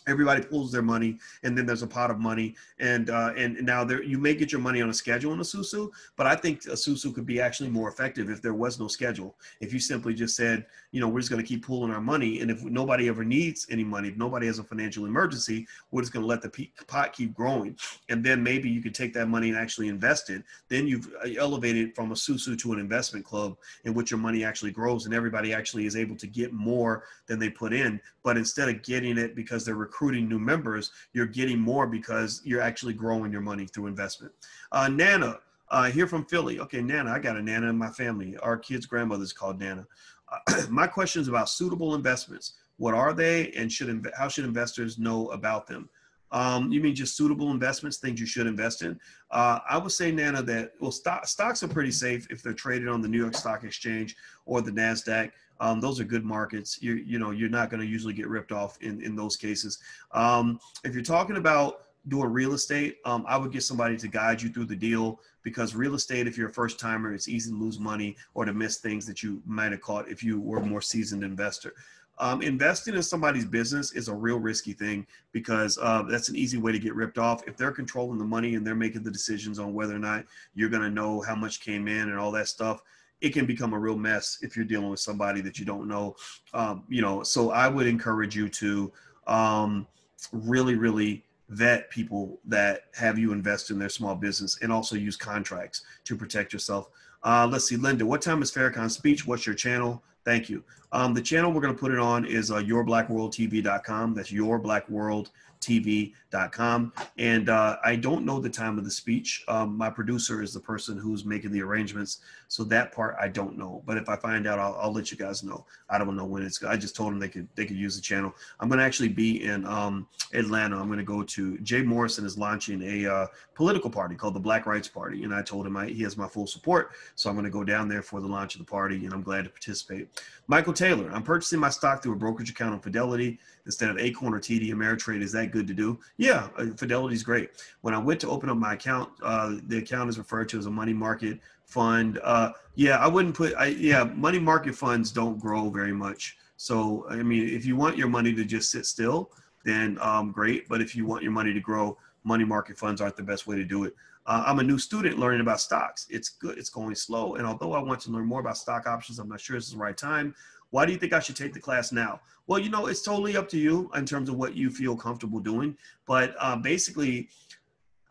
S1: everybody pulls their money and then there's a pot of money and uh, and now there you may get your money on a schedule in a susu but i think a susu could be actually more effective if there was no schedule. If you simply just said you know we're just going to keep pulling our money and if nobody ever needs any money if nobody has a financial emergency we're just going to let the pot keep growing. And then maybe you could take that money and actually invest it. Then you've uh, elevated from a susu to an investment club in which your money actually grows and everybody actually is able to get more than they put in. But instead of getting it because they're recruiting new members, you're getting more because you're actually growing your money through investment. Uh, Nana, uh, here from Philly. Okay, Nana, I got a Nana in my family. Our kid's grandmother's called Nana. Uh, my question is about suitable investments. What are they, and should how should investors know about them? Um, you mean just suitable investments, things you should invest in? Uh, I would say, Nana, that well, stock, stocks are pretty safe if they're traded on the New York Stock Exchange or the Nasdaq. Um, those are good markets. You you know you're not going to usually get ripped off in in those cases. Um, if you're talking about doing real estate, um, I would get somebody to guide you through the deal because real estate, if you're a first timer, it's easy to lose money or to miss things that you might have caught if you were a more seasoned investor. Um, investing in somebody's business is a real risky thing because uh, that's an easy way to get ripped off. If they're controlling the money and they're making the decisions on whether or not you're going to know how much came in and all that stuff, it can become a real mess if you're dealing with somebody that you don't know. Um, you know, so I would encourage you to um, really, really vet people that have you invest in their small business and also use contracts to protect yourself. Uh, let's see, Linda, what time is Farrakhan speech? What's your channel? Thank you. Um, the channel we're going to put it on is uh, yourblackworldtv.com. That's yourblackworld.com tv.com. And uh, I don't know the time of the speech. Um, my producer is the person who's making the arrangements. So that part I don't know. But if I find out, I'll, I'll let you guys know. I don't know when it's. I just told them they could they could use the channel. I'm going to actually be in um, Atlanta. I'm going to go to Jay Morrison is launching a uh, political party called the Black Rights Party, and I told him I, he has my full support. So I'm going to go down there for the launch of the party, and I'm glad to participate. Michael Taylor, I'm purchasing my stock through a brokerage account on Fidelity instead of Acorn or TD Ameritrade. Is that good to do? Yeah, uh, Fidelity's great. When I went to open up my account, uh, the account is referred to as a money market fund. Uh, yeah, I wouldn't put. I, yeah, money market funds don't grow very much. So I mean, if you want your money to just sit still, then um, great. But if you want your money to grow, money market funds aren't the best way to do it. Uh, I'm a new student learning about stocks. It's good. It's going slow. And although I want to learn more about stock options, I'm not sure this is the right time. Why do you think I should take the class now? Well, you know, it's totally up to you in terms of what you feel comfortable doing. But uh, basically,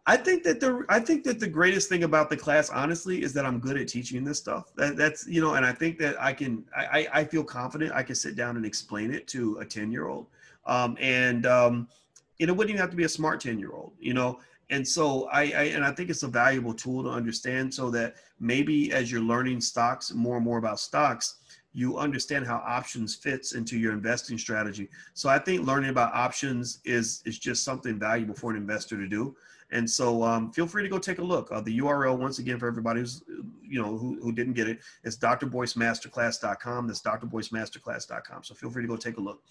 S1: I think that the I think that the greatest thing about the class, honestly, is that I'm good at teaching this stuff. That, that's you know, and I think that I can I, I feel confident I can sit down and explain it to a 10 year old. Um, and um, it wouldn't even have to be a smart 10 year old, you know. And so I, I and I think it's a valuable tool to understand so that maybe as you're learning stocks more and more about stocks, you understand how options fits into your investing strategy. So I think learning about options is is just something valuable for an investor to do. And so um, feel free to go take a look. Uh, the URL once again for everybody who's you know who, who didn't get it, it's drboycemasterclass.com. That's drboycemasterclass.com. So feel free to go take a look.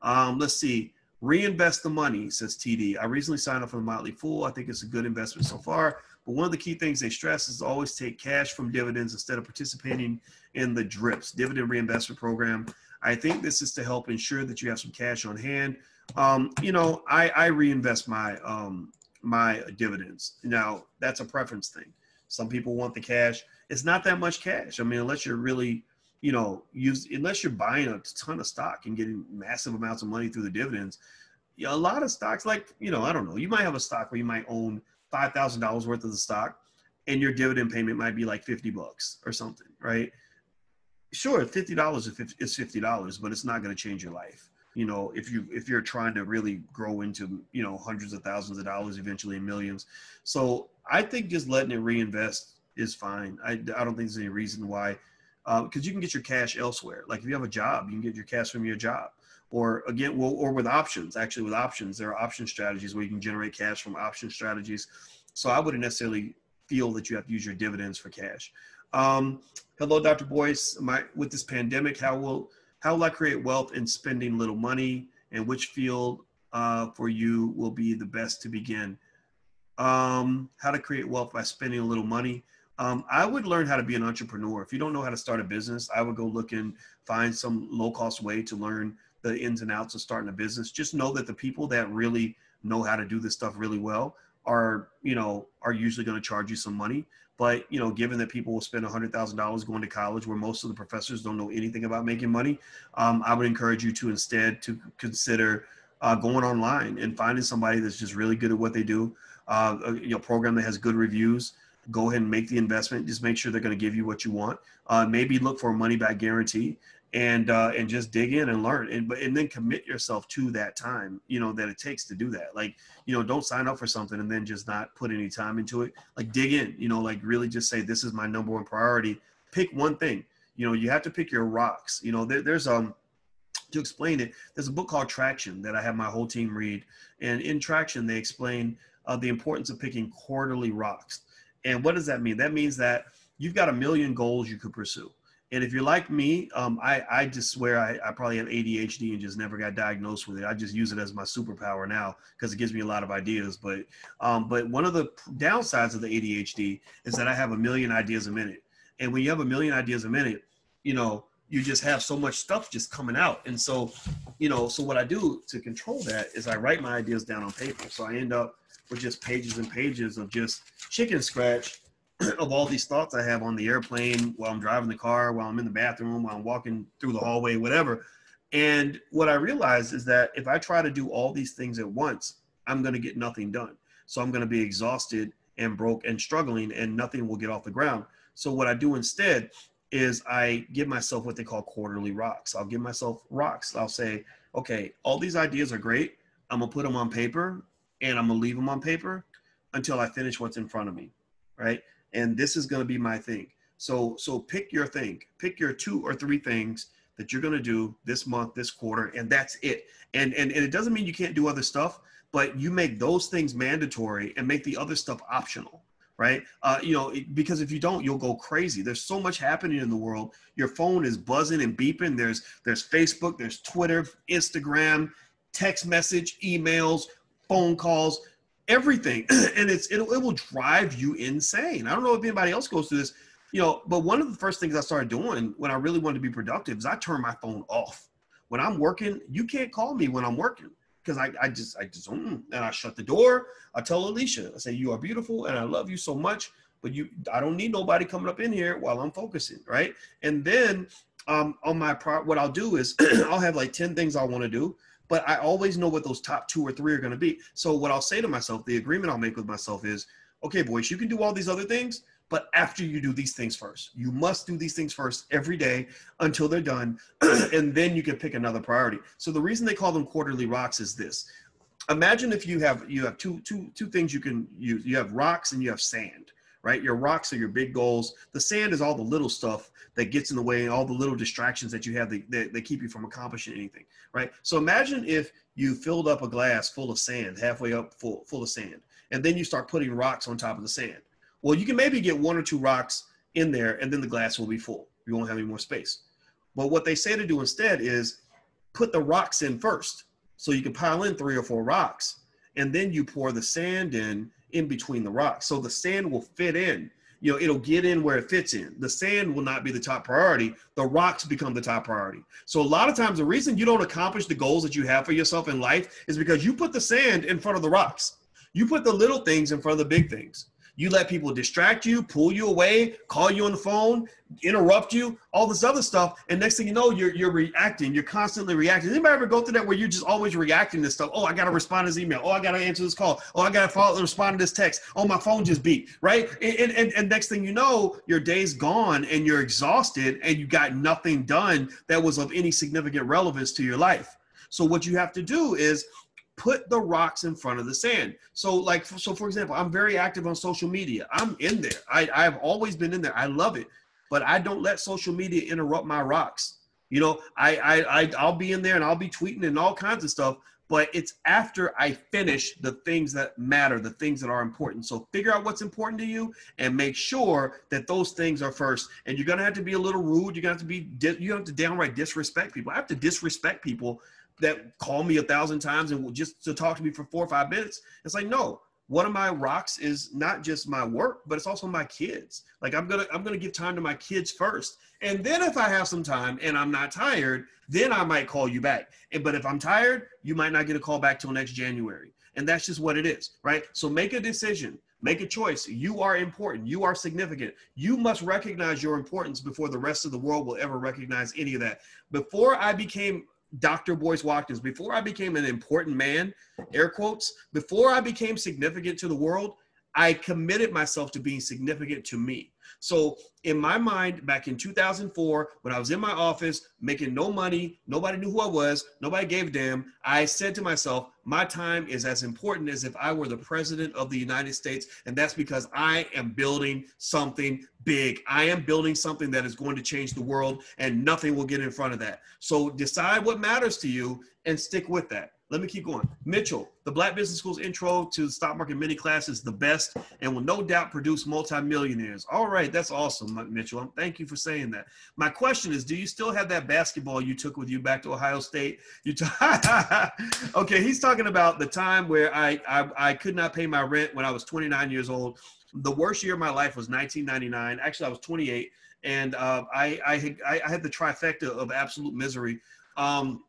S1: Um, let's see. Reinvest the money, says TD. I recently signed up for the Motley Fool. I think it's a good investment so far. But one of the key things they stress is always take cash from dividends instead of participating in the DRIPS, dividend reinvestment program. I think this is to help ensure that you have some cash on hand. Um, you know, I, I reinvest my um, my dividends. Now that's a preference thing. Some people want the cash. It's not that much cash. I mean, unless you're really, you know, use unless you're buying a ton of stock and getting massive amounts of money through the dividends. A lot of stocks, like you know, I don't know, you might have a stock where you might own five thousand dollars worth of the stock, and your dividend payment might be like fifty bucks or something, right? Sure, fifty dollars is fifty dollars, but it's not going to change your life. You know, if you if you're trying to really grow into you know hundreds of thousands of dollars, eventually millions. So I think just letting it reinvest is fine. I, I don't think there's any reason why, because uh, you can get your cash elsewhere. Like if you have a job, you can get your cash from your job or again, well, or with options. Actually, with options, there are option strategies where you can generate cash from option strategies. So I wouldn't necessarily feel that you have to use your dividends for cash. Um, hello, Dr. Boyce. My, with this pandemic, how will how will I create wealth in spending little money, and which field uh, for you will be the best to begin? Um, how to create wealth by spending a little money. Um, I would learn how to be an entrepreneur. If you don't know how to start a business, I would go look and find some low cost way to learn the ins and outs of starting a business. Just know that the people that really know how to do this stuff really well are, you know, are usually going to charge you some money. But you know, given that people will spend hundred thousand dollars going to college, where most of the professors don't know anything about making money, um, I would encourage you to instead to consider uh, going online and finding somebody that's just really good at what they do. Uh, a, you know, program that has good reviews. Go ahead and make the investment. Just make sure they're going to give you what you want. Uh, maybe look for a money back guarantee and uh, and just dig in and learn and and then commit yourself to that time you know that it takes to do that. Like you know don't sign up for something and then just not put any time into it. Like dig in you know like really just say this is my number one priority. Pick one thing. You know you have to pick your rocks. You know there, there's um to explain it there's a book called traction that i have my whole team read and in traction they explain uh, the importance of picking quarterly rocks. And what does that mean? That means that you've got a million goals you could pursue and if you're like me, um, I, I just swear I, I probably have ADHD and just never got diagnosed with it. I just use it as my superpower now because it gives me a lot of ideas. But um, but one of the downsides of the ADHD is that I have a million ideas a minute. And when you have a million ideas a minute, you know, you just have so much stuff just coming out. And so, you know, so what I do to control that is I write my ideas down on paper. So I end up with just pages and pages of just chicken scratch of all these thoughts I have on the airplane, while I'm driving the car, while I'm in the bathroom, while I'm walking through the hallway, whatever. And what I realize is that if I try to do all these things at once, I'm going to get nothing done. So I'm going to be exhausted and broke and struggling, and nothing will get off the ground. So what I do instead is I give myself what they call quarterly rocks. I'll give myself rocks. I'll say, okay, all these ideas are great. I'm gonna put them on paper, and I'm gonna leave them on paper until I finish what's in front of me, right? And this is going to be my thing. So so pick your thing. Pick your two or three things that you're going to do this month, this quarter, and that's it. And, and and it doesn't mean you can't do other stuff, but you make those things mandatory and make the other stuff optional right? Uh, you know, because if you don't, you'll go crazy. There's so much happening in the world. Your phone is buzzing and beeping. There's there's Facebook, there's Twitter, Instagram, text message, emails, phone calls everything. And it's it, it will drive you insane. I don't know if anybody else goes through this you know but one of the first things i started doing when i really wanted to be productive is i turn my phone off. When i'm working you can't call me when i'm working because I, I just i just mm, and i shut the door. I tell alicia i say you are beautiful and i love you so much but you i don't need nobody coming up in here while i'm focusing right? And then um on my part what i'll do is i'll have like 10 things i want to do but I always know what those top two or three are going to be. So what I'll say to myself, the agreement I'll make with myself is, okay, Boyce, you can do all these other things, but after you do these things first, you must do these things first every day until they're done, and then you can pick another priority. So the reason they call them quarterly rocks is this: imagine if you have you have two two two things you can use. You have rocks and you have sand, right? Your rocks are your big goals. The sand is all the little stuff that gets in the way, all the little distractions that you have that, that, that keep you from accomplishing anything, right? So imagine if you filled up a glass full of sand, halfway up full, full of sand, and then you start putting rocks on top of the sand. Well, you can maybe get one or two rocks in there, and then the glass will be full. You won't have any more space. But what they say to do instead is put the rocks in first. So you can pile in three or four rocks, and then you pour the sand in in between the rocks. So the sand will fit in. You know, it'll get in where it fits in. The sand will not be the top priority. The rocks become the top priority. So a lot of times the reason you don't accomplish the goals that you have for yourself in life is because you put the sand in front of the rocks. You put the little things in front of the big things. You let people distract you, pull you away, call you on the phone, interrupt you, all this other stuff. And next thing you know, you're you're reacting. You're constantly reacting. Anybody ever go through that where you're just always reacting to stuff? Oh, I gotta respond to this email. Oh, I gotta answer this call. Oh, I gotta follow, respond to this text. Oh, my phone just beat. Right? And, and and next thing you know, your day's gone and you're exhausted and you got nothing done that was of any significant relevance to your life. So what you have to do is put the rocks in front of the sand. So like, so for example, I'm very active on social media. I'm in there. I, I've always been in there. I love it, but I don't let social media interrupt my rocks. You know, I, I, I I'll be in there and I'll be tweeting and all kinds of stuff, but it's after I finish the things that matter, the things that are important. So figure out what's important to you and make sure that those things are first. And you're gonna have to be a little rude. You're gonna have to be, you have to downright disrespect people. I have to disrespect people that call me a thousand times and will just to talk to me for four or five minutes. It's like, no, one of my rocks is not just my work, but it's also my kids. Like I'm gonna I'm gonna give time to my kids first. And then if I have some time and I'm not tired, then I might call you back. And but if I'm tired, you might not get a call back till next January. And that's just what it is, right? So make a decision. Make a choice. You are important. You are significant. You must recognize your importance before the rest of the world will ever recognize any of that. Before I became Dr. Boyce Watkins, before I became an important man, air quotes, before I became significant to the world, I committed myself to being significant to me. So, in my mind, back in 2004, when I was in my office making no money, nobody knew who I was, nobody gave a damn, I said to myself, my time is as important as if I were the president of the United States. And that's because I am building something big. I am building something that is going to change the world, and nothing will get in front of that. So, decide what matters to you and stick with that. Let me keep going. Mitchell, the Black Business School's intro to the stock market mini class is the best and will no doubt produce multimillionaires. All right, that's awesome, Mitchell. Thank you for saying that. My question is, do you still have that basketball you took with you back to Ohio State? You t- okay, he's talking about the time where I, I I could not pay my rent when I was 29 years old. The worst year of my life was 1999. Actually, I was 28, and uh, I I had, I had the trifecta of absolute misery. Um,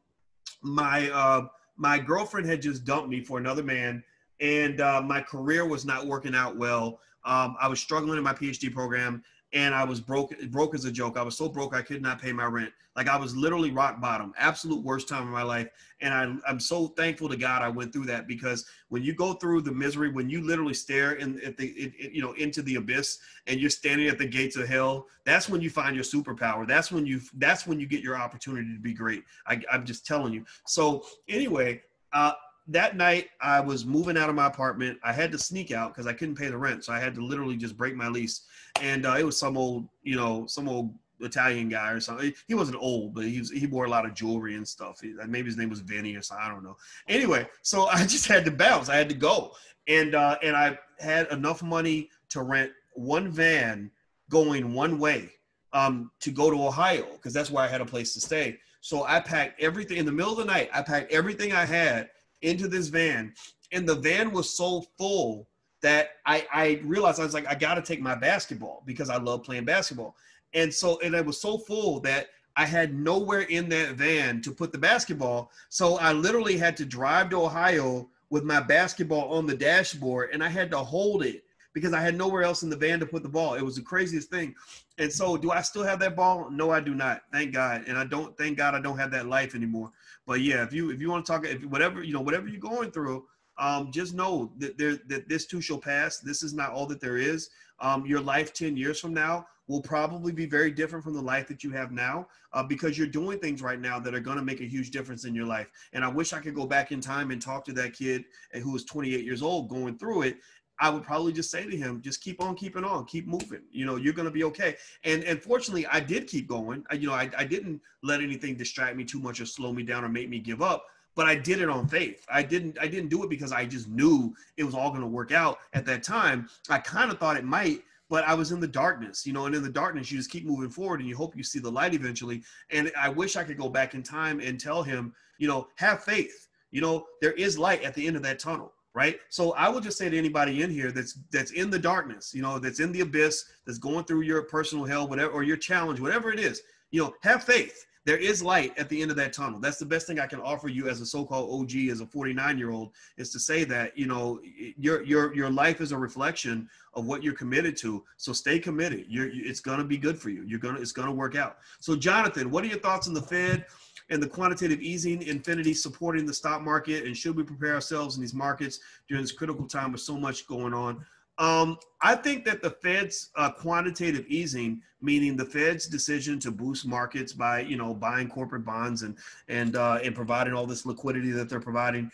S1: my uh, my girlfriend had just dumped me for another man, and uh, my career was not working out well. Um, I was struggling in my PhD program, and I was broke broke as a joke. I was so broke I could not pay my rent. Like I was literally rock bottom, absolute worst time of my life. And I, I'm so thankful to God I went through that because when you go through the misery, when you literally stare in at the it, it, you know into the abyss and you're standing at the gates of hell, that's when you find your superpower. That's when you that's when you get your opportunity to be great. I, I'm just telling you. So anyway, uh, that night I was moving out of my apartment. I had to sneak out because I couldn't pay the rent, so I had to literally just break my lease. And uh, it was some old, you know, some old Italian guy or something. He wasn't old, but he was, he wore a lot of jewelry and stuff. Maybe his name was Vinny or something. I don't know. Anyway, so I just had to bounce. I had to go, and uh, and I had enough money to rent one van going one way um, to go to Ohio because that's where I had a place to stay. So I packed everything in the middle of the night. I packed everything I had into this van, and the van was so full that I, I realized I was like, I got to take my basketball because I love playing basketball. And so, and it was so full that I had nowhere in that van to put the basketball. So I literally had to drive to Ohio with my basketball on the dashboard and I had to hold it because I had nowhere else in the van to put the ball. It was the craziest thing. And so, do I still have that ball? No, I do not. Thank God. And I don't. Thank God I don't have that life anymore. But yeah, if you if you want to talk, if whatever you know, whatever you're going through, um, just know that there that this too shall pass. This is not all that there is. Um, your life ten years from now will probably be very different from the life that you have now uh, because you're doing things right now that are going to make a huge difference in your life. And I wish I could go back in time and talk to that kid who was 28 years old going through it I would probably just say to him, just keep on keeping on, keep moving. You know, you're going to be okay. And and fortunately, I did keep going. I, you know, I, I didn't let anything distract me too much or slow me down or make me give up. But I did it on faith. I didn't I didn't do it because I just knew it was all going to work out at that time. I kind of thought it might, but I was in the darkness, you know, and in the darkness, you just keep moving forward and you hope you see the light eventually. And I wish I could go back in time and tell him, you know, have faith. You know, there is light at the end of that tunnel right so i would just say to anybody in here that's that's in the darkness you know that's in the abyss that's going through your personal hell whatever or your challenge whatever it is you know have faith there is light at the end of that tunnel. That's the best thing i can offer you as a so-called og as a 49 year old is to say that you know your your your life is a reflection of what you're committed to. So stay committed. You're it's going to be good for you. You're to it's going to work out. So jonathan what are your thoughts on the fed and the quantitative easing infinity supporting the stock market? And should we prepare ourselves in these markets during this critical time with so much going on um, I think that the Fed's uh, quantitative easing, meaning the Fed's decision to boost markets by you know buying corporate bonds and and uh, and providing all this liquidity that they're providing,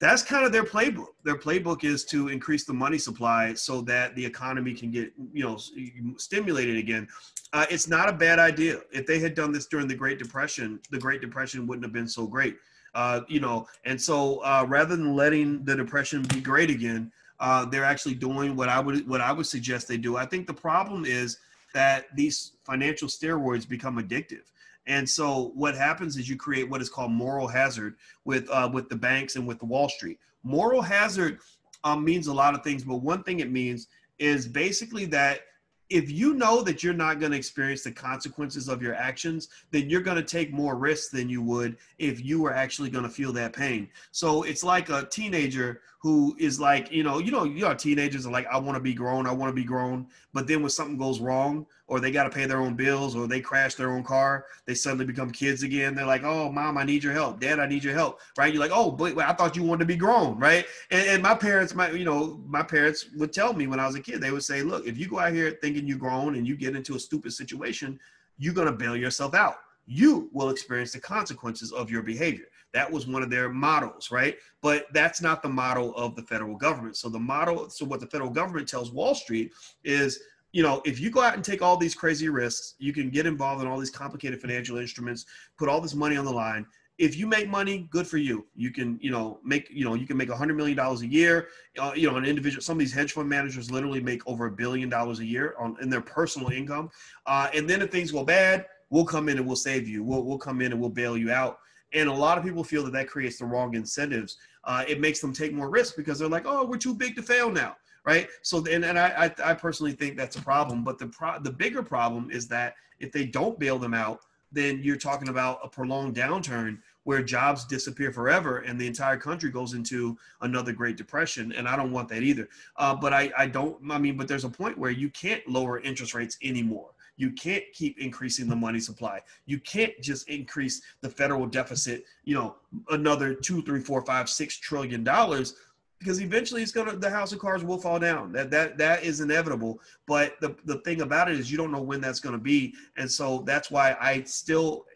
S1: that's kind of their playbook. Their playbook is to increase the money supply so that the economy can get you know stimulated again. Uh, it's not a bad idea. If they had done this during the Great Depression, the Great Depression wouldn't have been so great. Uh, you know, and so uh, rather than letting the depression be great again, uh, they're actually doing what I would what I would suggest they do. I think the problem is that these financial steroids become addictive. And so what happens is you create what is called moral hazard with uh, with the banks and with the Wall Street. Moral hazard um, means a lot of things, but one thing it means is basically that if you know that you're not going to experience the consequences of your actions, then you're going to take more risks than you would if you were actually going to feel that pain. So it's like a teenager who is like, you know, you know, you know, teenagers are like, I want to be grown, I want to be grown. But then when something goes wrong, or they got to pay their own bills, or they crash their own car, they suddenly become kids again. They're like, oh, mom, I need your help. Dad, I need your help. Right? You're like, oh, but I thought you wanted to be grown, right? And, and my parents, my, you know, my parents would tell me when I was a kid, they would say, look, if you go out here thinking you're grown and you get into a stupid situation, you're gonna bail yourself out. You will experience the consequences of your behavior. That was one of their models, right? But that's not the model of the federal government. So the model, so what the federal government tells Wall Street is, you know, if you go out and take all these crazy risks, you can get involved in all these complicated financial instruments, put all this money on the line. If you make money, good for you. You can, you know, make, you know, you can make a hundred million dollars a year. Uh, you know, an individual. Some of these hedge fund managers literally make over a billion dollars a year on in their personal income. Uh, and then if things go bad, we'll come in and we'll save you. We'll we'll come in and we'll bail you out. And a lot of people feel that that creates the wrong incentives. Uh, it makes them take more risk because they're like, oh, we're too big to fail now, right? So, and, and I, I, I personally think that's a problem. But the pro- the bigger problem is that if they don't bail them out, then you're talking about a prolonged downturn where jobs disappear forever and the entire country goes into another great depression and i don't want that either uh, but I, I don't i mean but there's a point where you can't lower interest rates anymore you can't keep increasing the money supply. You can't just increase the federal deficit, you know, another two, three, four, five, six trillion dollars because eventually it's gonna the house of cards will fall down. That that that is inevitable. But the the thing about it is you don't know when that's gonna be, and so that's why I still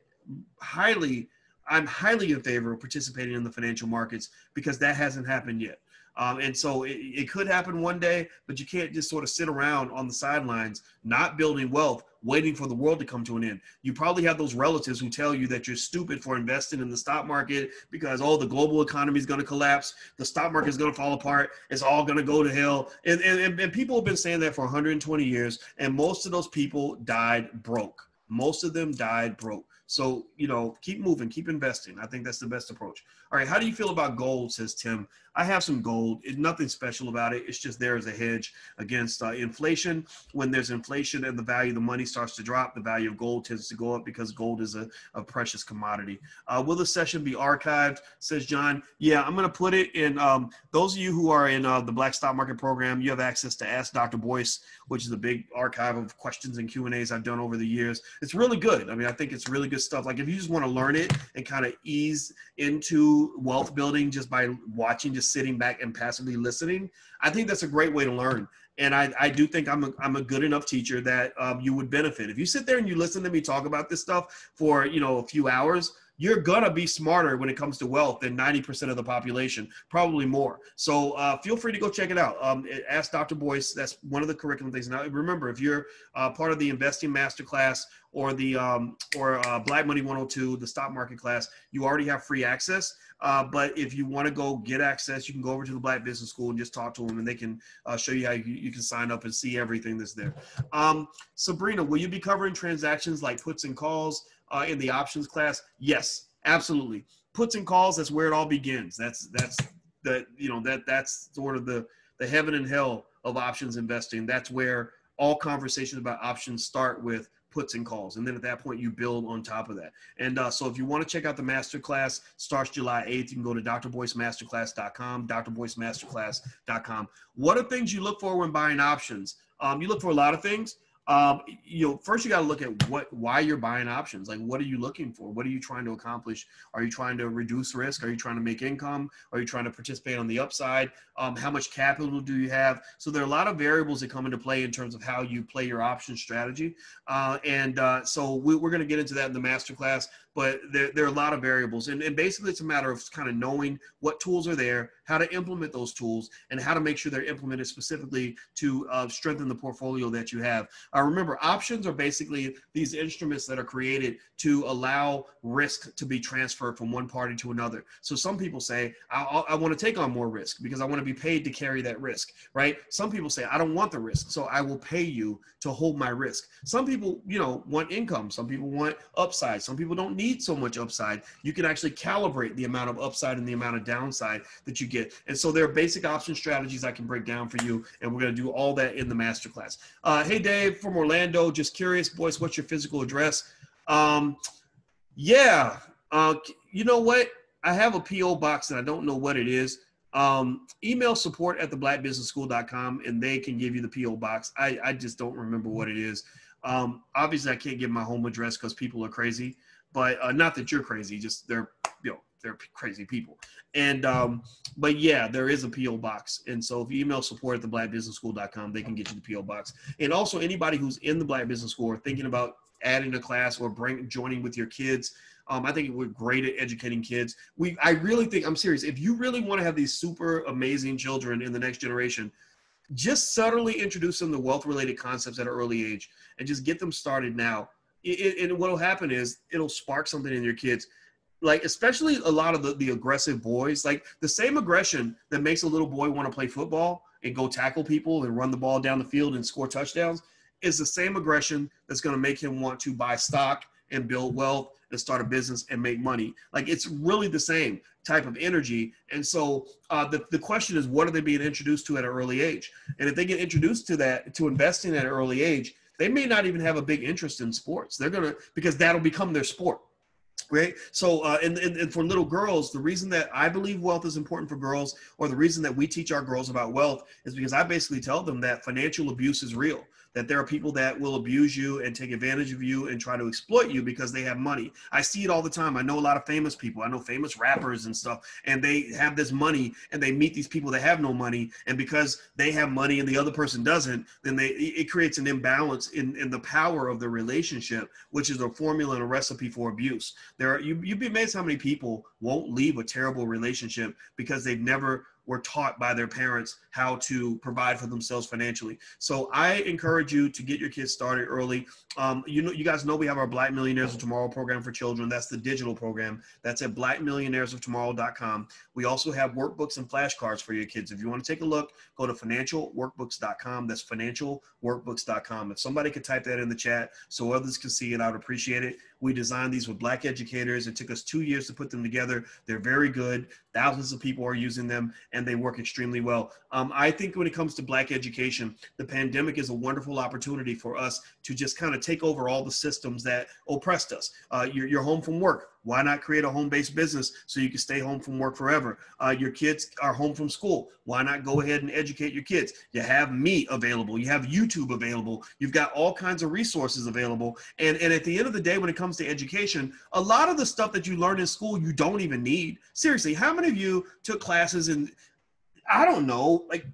S1: highly I'm highly in favor of participating in the financial markets because that hasn't happened yet. Um, and so it, it, could happen one day, but you can't just sort of sit around on the sidelines, not building wealth, waiting for the world to come to an end. You probably have those relatives who tell you that you're stupid for investing in the stock market because, oh, the global economy is going to collapse, the stock market is going to fall apart, it's all going to go to hell. And, and, and people have been saying that for 120 years, and most of those people died broke. Most of them died broke. So, you know, keep moving, keep investing. I think that's the best approach. All right, how do you feel about gold? Says Tim. I have some gold. It's nothing special about it. It's just there as a hedge against uh, inflation. When there's inflation and the value of the money starts to drop, the value of gold tends to go up because gold is a, a precious commodity. Uh, will the session be archived? Says John. Yeah, I'm going to put it in. Um, those of you who are in uh, the Black Stock Market Program, you have access to Ask Dr. Boyce, which is a big archive of questions and Q and A's I've done over the years. It's really good. I mean, I think it's really good stuff. Like if you just want to learn it and kind of ease into wealth building just by watching, just sitting back and passively listening, I think that's a great way to learn. And I, I do think I'm a, I'm a good enough teacher that um, you would benefit. If you sit there and you listen to me talk about this stuff for, you know, a few hours, you're gonna be smarter when it comes to wealth than 90% of the population, probably more. So uh, feel free to go check it out. Um, ask Dr. Boyce. That's one of the curriculum things. Now remember, if you're uh, part of the investing masterclass or the um, or uh, Black Money 102, the stock market class, you already have free access. Uh, but if you want to go get access, you can go over to the Black Business School and just talk to them, and they can uh, show you how you, you, can sign up and see everything that's there. Um, Sabrina, will you be covering transactions like puts and calls uh, in the options class? Yes, absolutely. Puts and calls. That's where it all begins. That's that's the you know that that's sort of the the heaven and hell of options investing. That's where all conversations about options start with puts and calls. And then at that point, you build on top of that. And uh, so if you want to check out the masterclass, starts July 8th, you can go to drboycemasterclass.com, drboycemasterclass.com. What are things you look for when buying options? Um, you look for a lot of things um, you know, first you got to look at what, why you're buying options. Like, what are you looking for? What are you trying to accomplish? Are you trying to reduce risk? Are you trying to make income? Are you trying to participate on the upside? Um, how much capital do you have? So there are a lot of variables that come into play in terms of how you play your option strategy. Uh, and uh, so we, are going to get into that in the masterclass but there, there are a lot of variables. And, and basically, it's a matter of kind of knowing what tools are there, how to implement those tools, and how to make sure they're implemented specifically to uh, strengthen the portfolio that you have. Uh, remember, options are basically these instruments that are created to allow risk to be transferred from one party to another. So some people say, I, I want to take on more risk because I want to be paid to carry that risk, right? Some people say, I don't want the risk, so I will pay you to hold my risk. Some people, you know, want income. Some people want upside. Some people don't need so much upside. You can actually calibrate the amount of upside and the amount of downside that you get. And so there are basic option strategies I can break down for you, and we're going to do all that in the masterclass. Uh, hey, Dave from Orlando, just curious, Boyce, what's your physical address? Um, yeah, uh, you know what? I have a PO box and I don't know what it is. Um, email support at the blackbusinessschool.com and they can give you the PO box. I, I just don't remember what it is. Um, obviously, I can't give my home address because people are crazy but uh, not that you're crazy, just they're you know they're crazy people. And um, but yeah, there is a PO box, and so if you email support at the blackbusinessschool.com, they can get you the PO box. And also anybody who's in the Black Business School or thinking about adding a class or bring joining with your kids. Um, I think we're great at educating kids. We, I really think, I'm serious. If you really want to have these super amazing children in the next generation, just subtly introduce them to wealth-related concepts at an early age, and just get them started now it, and what'll happen is it'll spark something in your kids. Like especially a lot of the, the aggressive boys like the same aggression that makes a little boy want to play football and go tackle people and run the ball down the field and score touchdowns is the same aggression that's going to make him want to buy stock and build wealth and start a business and make money. Like it's really the same type of energy. And so uh, the, the question is what are they being introduced to at an early age? And if they get introduced to that to investing at an early age they may not even have a big interest in sports. They're gonna because that'll become their sport right so uh, and, and, and, for little girls the reason that i believe wealth is important for girls or the reason that we teach our girls about wealth is because i basically tell them that financial abuse is real that there are people that will abuse you and take advantage of you and try to exploit you because they have money. I see it all the time. I know a lot of famous people. I know famous rappers and stuff, and they have this money and they meet these people that have no money. And because they have money and the other person doesn't, then they it creates an imbalance in, in the power of the relationship, which is a formula and a recipe for abuse. There are you you'd be amazed how many people won't leave a terrible relationship because they've never were taught by their parents how to provide for themselves financially. So I encourage you to get your kids started early. Um, you know, you guys know we have our Black Millionaires of Tomorrow program for children. That's the digital program. That's at blackmillionairesoftomorrow.com. We also have workbooks and flashcards for your kids. If you want to take a look, go to financialworkbooks.com. That's financialworkbooks.com. If somebody could type that in the chat so others can see it, I would appreciate it. We designed these with black educators. It took us two years to put them together. They're very good. Thousands of people are using them and they work extremely well. Um, I think when it comes to black education, the pandemic is a wonderful opportunity for us to just kind of take over all the systems that oppressed us. Uh, you're, you're home from work. Why not create a home-based business so you can stay home from work forever? Uh, your kids are home from school. Why not go ahead and educate your kids? You have me available. You have YouTube available. You've got all kinds of resources available. And, and at the end of the day, when it comes to education, a lot of the stuff that you learn in school, you don't even need. Seriously, how many of you took classes in, I don't know, like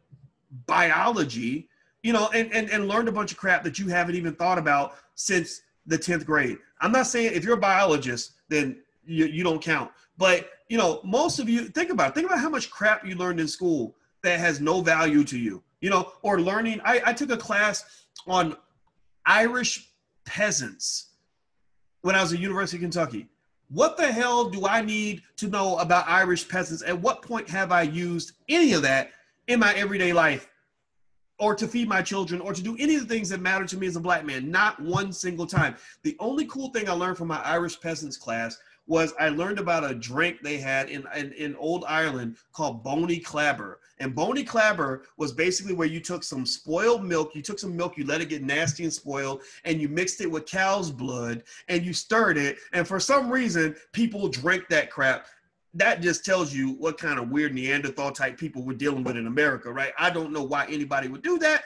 S1: biology, you know, and, and, and learned a bunch of crap that you haven't even thought about since the 10th grade? I'm not saying if you're a biologist, then you, you don't count. But you know, most of you think about it. think about how much crap you learned in school that has no value to you. You know, or learning. I, I took a class on Irish peasants when I was at University of Kentucky. What the hell do I need to know about Irish peasants? At what point have I used any of that in my everyday life or to feed my children or to do any of the things that matter to me as a black man? Not one single time. The only cool thing I learned from my Irish peasants class was I learned about a drink they had in, in, in Old Ireland called Boney Clabber. And Boney Clabber was basically where you took some spoiled milk, you took some milk, you let it get nasty and spoiled, and you mixed it with cow's blood and you stirred it. And for some reason, people drank that crap. That just tells you what kind of weird Neanderthal type people we're dealing with in America, right? I don't know why anybody would do that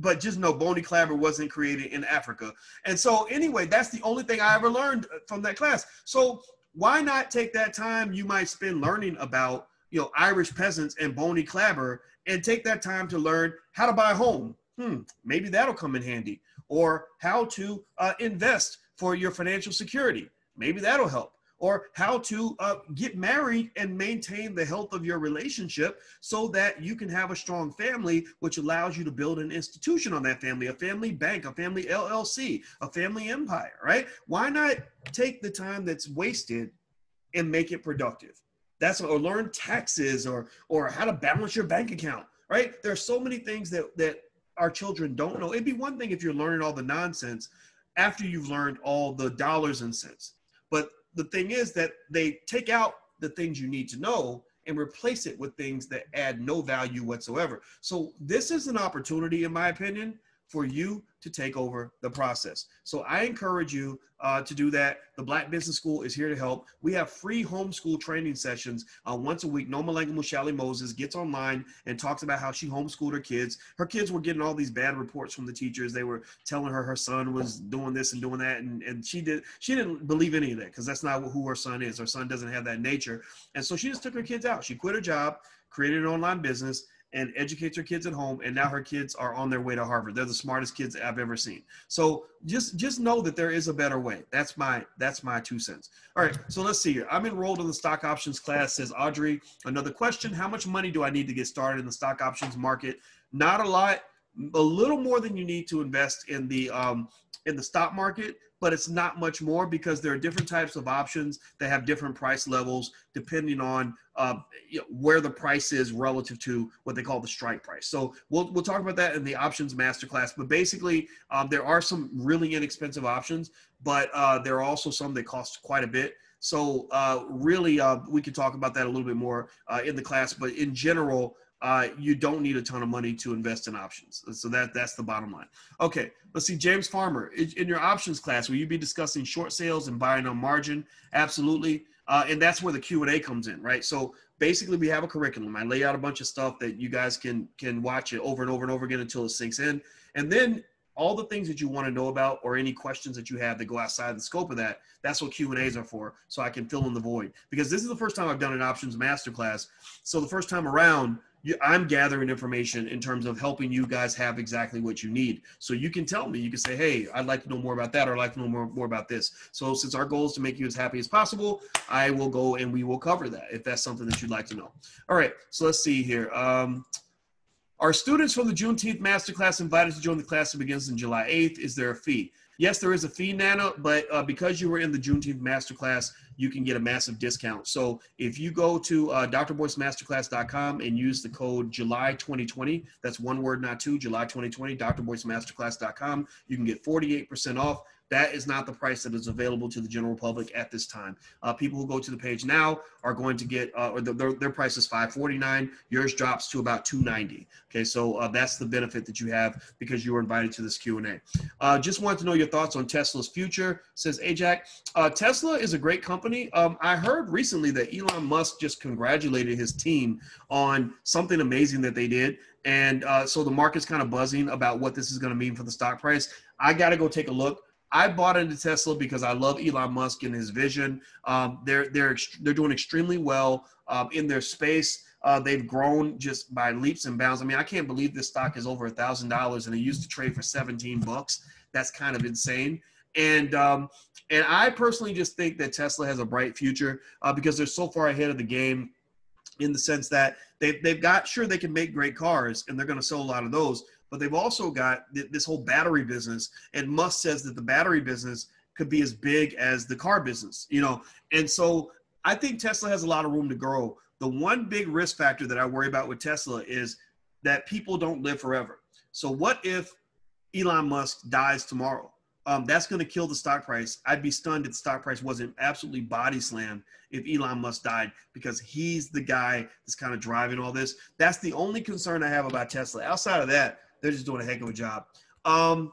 S1: but just know Boney Clabber wasn't created in Africa. And so, anyway, that's the only thing I ever learned from that class. So, why not take that time you might spend learning about, you know, Irish peasants and Boney Clabber and take that time to learn how to buy a home? Hmm, maybe that'll come in handy. Or how to uh, invest for your financial security. Maybe that'll help or how to uh, get married and maintain the health of your relationship so that you can have a strong family, which allows you to build an institution on that family, a family bank, a family LLC, a family empire, right? Why not take the time that's wasted and make it productive? That's or learn taxes or or how to balance your bank account, right? There are so many things that that our children don't know. It'd be one thing if you're learning all the nonsense after you've learned all the dollars and cents. But the thing is that they take out the things you need to know and replace it with things that add no value whatsoever. So this is an opportunity, in my opinion, for you to take over the process. So I encourage you uh, to do that. The Black Business School is here to help. We have free homeschool training sessions uh, once a week. Nomalanga Mushali Moses gets online and talks about how she homeschooled her kids. Her kids were getting all these bad reports from the teachers. They were telling her her son was doing this and doing that, and, and she did she didn't believe any of that because that's not who her son is. Her son doesn't have that nature, and so she just took her kids out. She quit her job, created an online business, and educates her kids at home and now her kids are on their way to harvard. They're the smartest kids i've ever seen. So just just know that there is a better way. That's my that's my two cents. All right so let's see here. I'm enrolled in the stock options class says audrey. Another question how much money do i need to get started in the stock options market? Not a lot a little more than you need to invest in the um, in the stock market but it's not much more because there are different types of options that have different price levels depending on uh, you know, where the price is relative to what they call the strike price. So we'll, we'll talk about that in the options masterclass. But basically, um, there are some really inexpensive options, but uh, there are also some that cost quite a bit. So uh, really, uh, we could talk about that a little bit more uh, in the class. But in general, uh, you don't need a ton of money to invest in options. So that that's the bottom line. Okay, let's see. James Farmer, in your options class, will you be discussing short sales and buying on margin? Absolutely, uh, and that's where the Q and A comes in, right? So basically, we have a curriculum. I lay out a bunch of stuff that you guys can can watch it over and over and over again until it sinks in, and then all the things that you want to know about or any questions that you have that go outside the scope of that that's what q and a's are for so i can fill in the void because this is the first time i've done an options masterclass so the first time around I'm gathering information in terms of helping you guys have exactly what you need. So you can tell me, you can say, hey, I'd like to know more about that, or I'd like to know more, more about this. So since our goal is to make you as happy as possible, I will go and we will cover that if that's something that you'd like to know. All right, so let's see here. Um, are students from the Juneteenth Masterclass invited to join the class that begins on July 8th? Is there a fee? Yes, there is a fee, Nana, but uh, because you were in the Juneteenth Masterclass, you can get a massive discount. So if you go to uh, drboycemasterclass.com and use the code July 2020, that's one word, not two, July 2020, drboycemasterclass.com, you can get 48% off. That is not the price that is available to the general public at this time. Uh, people who go to the page now are going to get, uh, or the, their, their price is 549. Yours drops to about 290. Okay, so uh, that's the benefit that you have because you were invited to this Q&A. Uh, just wanted to know your thoughts on Tesla's future, says Ajax. Uh, Tesla is a great company. Um, I heard recently that Elon Musk just congratulated his team on something amazing that they did. And uh, so the market's kind of buzzing about what this is going to mean for the stock price. I got to go take a look. I bought into Tesla because I love Elon Musk and his vision. Um, they're they're they're doing extremely well um, in their space. Uh, they've grown just by leaps and bounds. I mean, I can't believe this stock is over a thousand dollars and it used to trade for 17 bucks. That's kind of insane. And um, and I personally just think that Tesla has a bright future uh, because they're so far ahead of the game in the sense that they've, they've got sure they can make great cars and they're going to sell a lot of those but they've also got th- this whole battery business and musk says that the battery business could be as big as the car business you know and so i think tesla has a lot of room to grow the one big risk factor that i worry about with tesla is that people don't live forever so what if elon musk dies tomorrow um, that's going to kill the stock price. I'd be stunned if the stock price wasn't absolutely body slammed if Elon Musk died because he's the guy that's kind of driving all this. That's the only concern I have about Tesla. Outside of that, they're just doing a heck of a job. Um,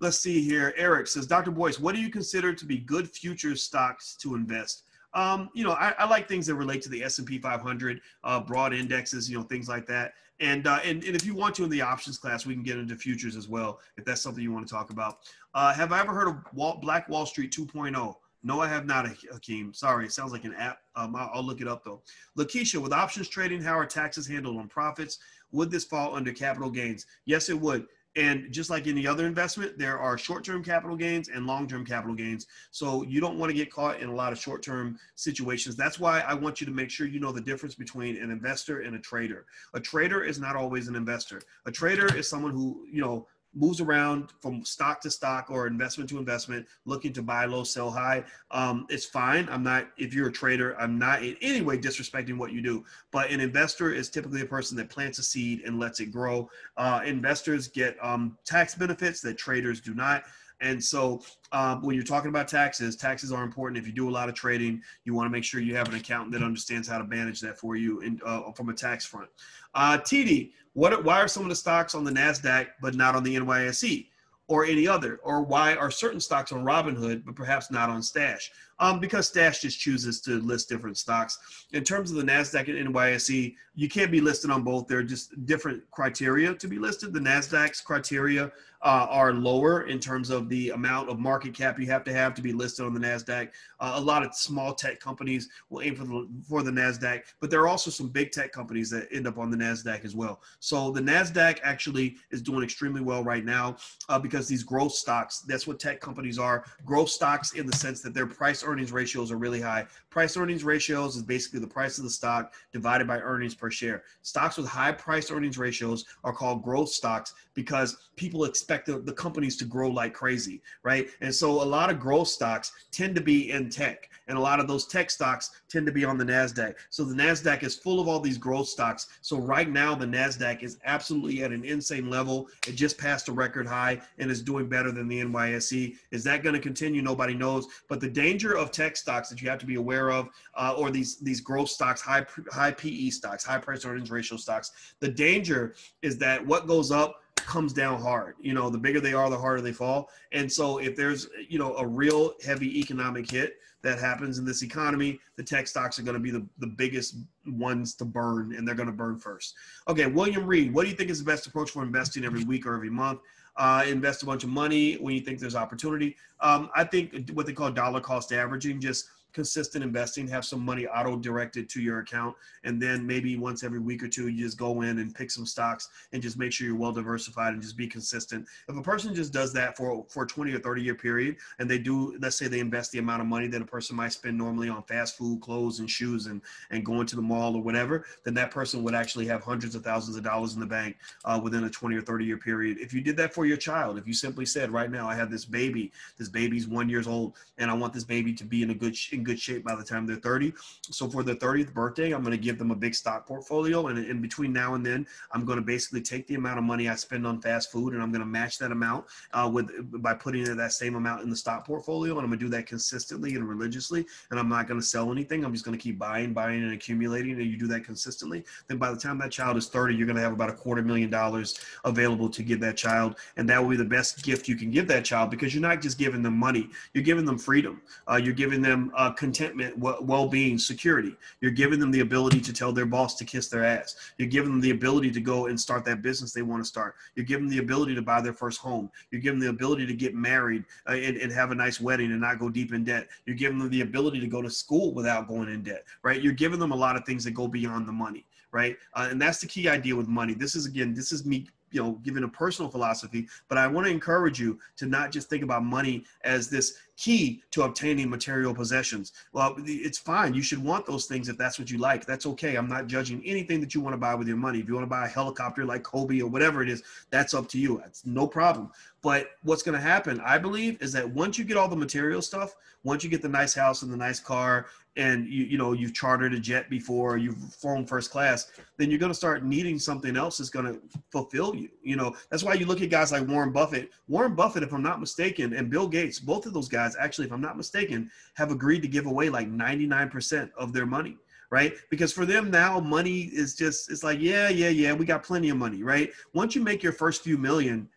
S1: let's see here. Eric says, Dr. Boyce, what do you consider to be good future stocks to invest? Um, you know, I, I, like things that relate to the S&P 500, uh, broad indexes, you know, things like that. And, uh, and, and if you want to in the options class, we can get into futures as well, if that's something you want to talk about. Uh, have I ever heard of Wall, Black Wall Street 2.0? No, I have not, Hakeem. Sorry, it sounds like an app. Um, I'll, I'll, look it up though. Lakeisha, with options trading, how are taxes handled on profits? Would this fall under capital gains? Yes, it would. And just like any other investment, there are short term capital gains and long term capital gains. So you don't want to get caught in a lot of short term situations. That's why I want you to make sure you know the difference between an investor and a trader. A trader is not always an investor. A trader is someone who, you know, moves around from stock to stock or investment to investment, looking to buy low, sell high. Um, it's fine. I'm not, if you're a trader, I'm not in any way disrespecting what you do. But an investor is typically a person that plants a seed and lets it grow. Uh, investors get um, tax benefits that traders do not. And so um, when you're talking about taxes, taxes are important. If you do a lot of trading, you want to make sure you have an accountant that understands how to manage that for you in, uh, from a tax front. Uh, TD, what, why are some of the stocks on the NASDAQ but not on the NYSE? or any other? Or why are certain stocks on Robinhood but perhaps not on Stash? Um, because Stash just chooses to list different stocks. In terms of the NASDAQ and NYSE, you can't be listed on both. They're just different criteria to be listed. The NASDAQ's criteria uh, are lower in terms of the amount of market cap you have to have to be listed on the Nasdaq. Uh, a lot of small tech companies will aim for the for the Nasdaq, but there are also some big tech companies that end up on the Nasdaq as well. So the Nasdaq actually is doing extremely well right now uh, because these growth stocks. That's what tech companies are. Growth stocks in the sense that their price earnings ratios are really high. Price earnings ratios is basically the price of the stock divided by earnings per share. Stocks with high price earnings ratios are called growth stocks because people expect the, the companies to grow like crazy, right? And so a lot of growth stocks tend to be in tech, and a lot of those tech stocks tend to be on the NASDAQ. So the NASDAQ is full of all these growth stocks. So right now, the NASDAQ is absolutely at an insane level. It just passed a record high and is doing better than the NYSE. Is that going to continue? Nobody knows. But the danger of tech stocks that you have to be aware of, uh, or these, these growth stocks, high, high PE stocks, high price earnings ratio stocks, the danger is that what goes up comes down hard. You know, the bigger they are, the harder they fall. And so if there's, you know, a real heavy economic hit that happens in this economy, the tech stocks are going to be the, the biggest ones to burn and they're going to burn first. Okay, William Reed, what do you think is the best approach for investing every week or every month? Uh, invest a bunch of money when you think there's opportunity. Um, I think what they call dollar cost averaging, just consistent investing, have some money auto directed to your account. And then maybe once every week or two, you just go in and pick some stocks and just make sure you're well diversified and just be consistent. If a person just does that for, for a 20 or 30 year period and they do, let's say they invest the amount of money that a person might spend normally on fast food, clothes, and shoes and, and going to the mall or whatever, then that person would actually have hundreds of thousands of dollars in the bank uh, within a 20 or 30 year period. If you did that for your child, if you simply said, right now, I have this baby, this baby's one years old, and I want this baby to be in a good, in good shape by the time they're 30. So for their 30th birthday, I'm going to give them a big stock portfolio. And in between now and then, I'm going to basically take the amount of money I spend on fast food and I'm going to match that amount uh, with by putting that same amount in the stock portfolio. And I'm going to do that consistently and religiously. And I'm not going to sell anything. I'm just going to keep buying, buying, and accumulating. And you do that consistently. Then by the time that child is 30, you're going to have about a quarter million dollars available to give that child. And that will be the best gift you can give that child because you're not just giving them money, you're giving them freedom. Uh, you're giving them uh, content contentment, well-being, security. You're giving them the ability to tell their boss to kiss their ass. You're giving them the ability to go and start that business they want to start. You're giving them the ability to buy their first home. You're giving them the ability to get married uh, and, and have a nice wedding and not go deep in debt. You're giving them the ability to go to school without going in debt, right? You're giving them a lot of things that go beyond the money right? Uh, and that's the key idea with money. This is again, this is me you know given a personal philosophy but i want to encourage you to not just think about money as this key to obtaining material possessions. Well it's fine you should want those things if that's what you like that's okay i'm not judging anything that you want to buy with your money. If you want to buy a helicopter like kobe or whatever it is that's up to you that's no problem. But what's going to happen i believe is that once you get all the material stuff once you get the nice house and the nice car and you you know you've chartered a jet before you've flown first class then you're going to start needing something else that's going to fulfill you you know that's why you look at guys like warren buffett warren buffett if i'm not mistaken and bill gates both of those guys actually if i'm not mistaken have agreed to give away like 99% of their money right? Because for them now, money is just, it's like, yeah, yeah, yeah, we got plenty of money, right? Once you make your first few million,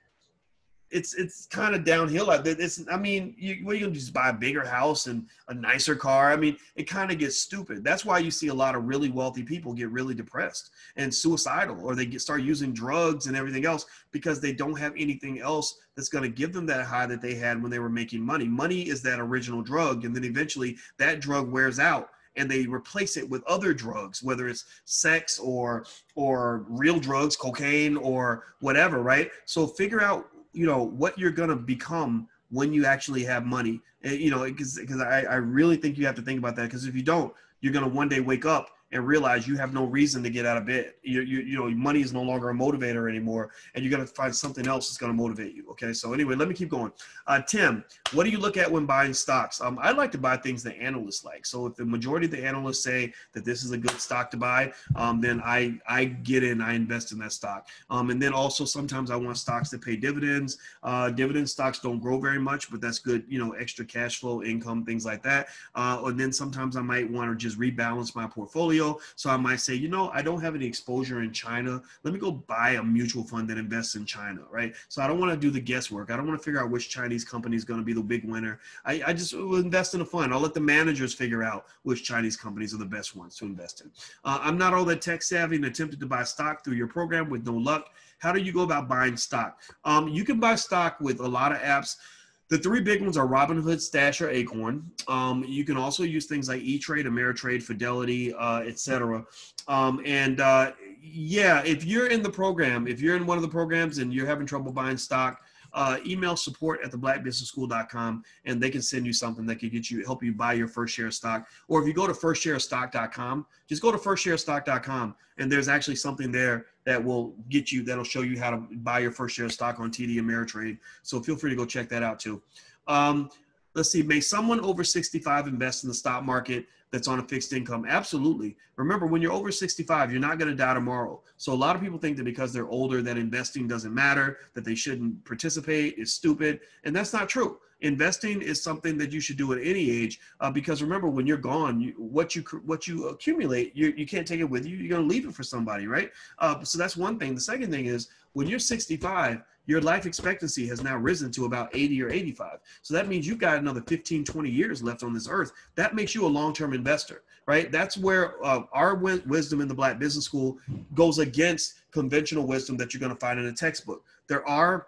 S1: it's it's kind of downhill. It's I mean, you, what are you gonna do? just buy a bigger house and a nicer car? I mean, it kind of gets stupid. That's why you see a lot of really wealthy people get really depressed and suicidal, or they get start using drugs and everything else because they don't have anything else that's going to give them that high that they had when they were making money. Money is that original drug, and then eventually that drug wears out and they replace it with other drugs whether it's sex or or real drugs cocaine or whatever right so figure out you know what you're going to become when you actually have money. And, you know because I, I really think you have to think about that because if you don't you're going to one day wake up and realize you have no reason to get out of bed. You, you, you know, money is no longer a motivator anymore, and you're going to find something else that's going to motivate you. Okay, so anyway, let me keep going. Uh, Tim, what do you look at when buying stocks? Um, I like to buy things that analysts like. So if the majority of the analysts say that this is a good stock to buy, um, then I I get in, I invest in that stock. Um, and then also sometimes I want stocks that pay dividends. Uh, dividend stocks don't grow very much, but that's good, you know, extra cash flow, income, things like that. Uh, and then sometimes I might want to just rebalance my portfolio portfolio. So I might say, you know, I don't have any exposure in China. Let me go buy a mutual fund that invests in China, right? So I don't want to do the guesswork. I don't want to figure out which Chinese company is going to be the big winner. I, I just will invest in a fund. I'll let the managers figure out which Chinese companies are the best ones to invest in. Uh, I'm not all that tech savvy and attempted to buy stock through your program with no luck. How do you go about buying stock? Um, you can buy stock with a lot of apps. The three big ones are Robinhood, Stash, or Acorn. Um, you can also use things like E-Trade, Ameritrade, Fidelity, uh, etc. Um, and uh, yeah, if you're in the program, if you're in one of the programs and you're having trouble buying stock, uh, email support at theblackbusinessschool.com and they can send you something that can get you help you buy your first share of stock. Or if you go to firstsharestock.com, just go to firstsharestock.com and there's actually something there that will get you that'll show you how to buy your first share of stock on TD Ameritrade. So feel free to go check that out too. Um, let's see, may someone over 65 invest in the stock market? that's on a fixed income? Absolutely. Remember, when you're over 65, you're not going to die tomorrow. So a lot of people think that because they're older, that investing doesn't matter, that they shouldn't participate, is stupid, and that's not true. Investing is something that you should do at any age uh, because remember, when you're gone, you, what you what you accumulate, you, you can't take it with you. You're going to leave it for somebody, right? Uh, so that's one thing. The second thing is when you're 65, your life expectancy has now risen to about 80 or 85. So that means you've got another 15, 20 years left on this earth. That makes you a long term investor, right? That's where uh, our wisdom in the Black Business School goes against conventional wisdom that you're going to find in a textbook. There are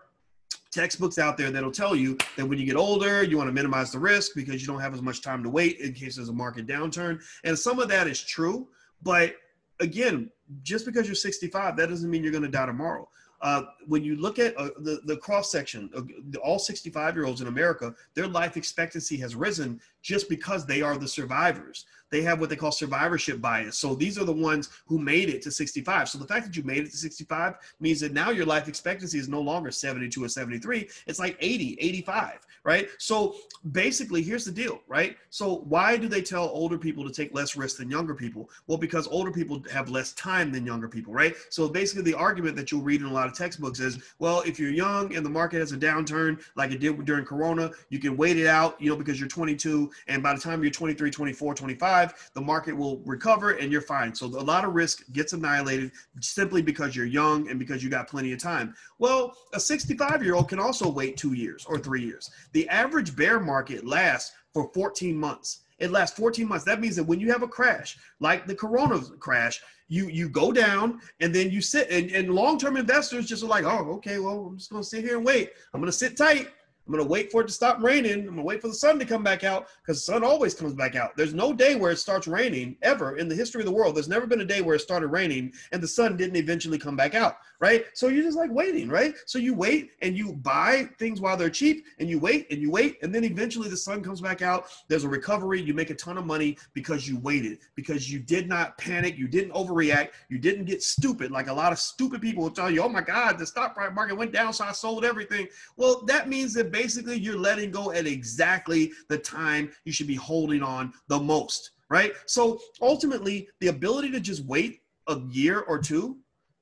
S1: textbooks out there that'll tell you that when you get older, you want to minimize the risk because you don't have as much time to wait in case there's a market downturn. And some of that is true. But again, just because you're 65, that doesn't mean you're going to die tomorrow. Uh, when you look at uh, the, the cross section, uh, all 65 year olds in America, their life expectancy has risen just because they are the survivors. They have what they call survivorship bias. So these are the ones who made it to 65. So the fact that you made it to 65 means that now your life expectancy is no longer 72 or 73. It's like 80, 85, right? So basically, here's the deal, right? So why do they tell older people to take less risk than younger people? Well, because older people have less time than younger people, right? So basically, the argument that you'll read in a lot of textbooks is, well, if you're young and the market has a downturn like it did during Corona, you can wait it out, you know, because you're 22 and by the time you're 23, 24, 25, the market will recover and you're fine. So a lot of risk gets annihilated simply because you're young and because you got plenty of time. Well, a 65 year old can also wait two years or three years. The average bear market lasts for 14 months. It lasts 14 months. That means that when you have a crash, like the corona crash, you you go down and then you sit and, and long-term investors just are like, oh, okay, well, I'm just gonna sit here and wait. I'm gonna sit tight I'm going to wait for it to stop raining. I'm going to wait for the sun to come back out because the sun always comes back out. There's no day where it starts raining ever in the history of the world. There's never been a day where it started raining and the sun didn't eventually come back out, right? So you're just like waiting, right? So you wait and you buy things while they're cheap and you wait and you wait and then eventually the sun comes back out. There's a recovery. You make a ton of money because you waited, because you did not panic. You didn't overreact. You didn't get stupid like a lot of stupid people will tell you, oh my God, the stock market went down, so I sold everything. Well, that means that basically you're letting go at exactly the time you should be holding on the most, right? So ultimately, the ability to just wait a year or two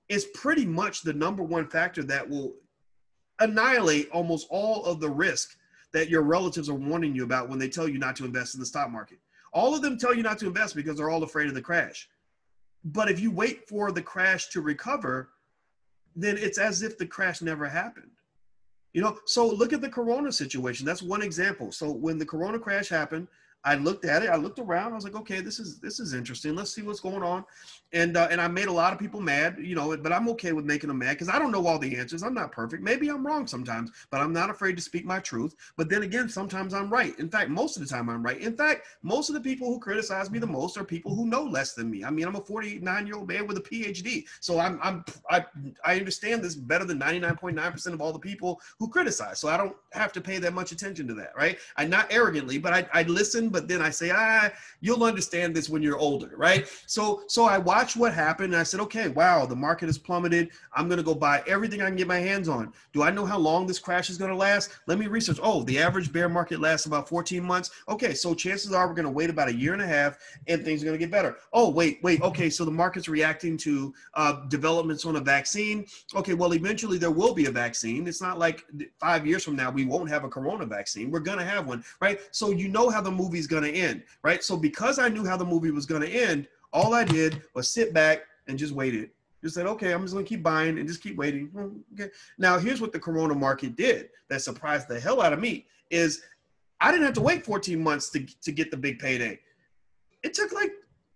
S1: is pretty much the number one factor that will annihilate almost all of the risk that your relatives are warning you about when they tell you not to invest in the stock market. All of them tell you not to invest because they're all afraid of the crash. But if you wait for the crash to recover, then it's as if the crash never happened. You know, so look at the corona situation. That's one example. So when the corona crash happened, I looked at it. I looked around. I was like, okay, this is this is interesting. Let's see what's going on. And uh, and I made a lot of people mad, you know. But I'm okay with making them mad because I don't know all the answers. I'm not perfect. Maybe I'm wrong sometimes, but I'm not afraid to speak my truth. But then again, sometimes I'm right. In fact, most of the time I'm right. In fact, most of the people who criticize me the most are people who know less than me. I mean, I'm a 49 year old man with a PhD, so I'm I'm I I understand this better than 99.9 percent of all the people who criticize. So I don't have to pay that much attention to that, right? I not arrogantly, but I I listen but then I say, ah, you'll understand this when you're older, right? So so I watched what happened I said, okay, wow, the market has plummeted. I'm gonna go buy everything I can get my hands on. Do I know how long this crash is gonna last? Let me research. Oh, the average bear market lasts about 14 months. Okay, so chances are we're gonna wait about a year and a half and things are gonna get better. Oh, wait, wait, okay, so the market's reacting to uh, developments on a vaccine. Okay, well, eventually there will be a vaccine. It's not like five years from now we won't have a corona vaccine. We're gonna have one, right? So you know how the movie movie's going to end, right? So because I knew how the movie was going to end, all I did was sit back and just waited. Just said, okay, I'm just going to keep buying and just keep waiting. Hmm, okay. Now, here's what the Corona market did that surprised the hell out of me is I didn't have to wait 14 months to, to get the big payday. It took like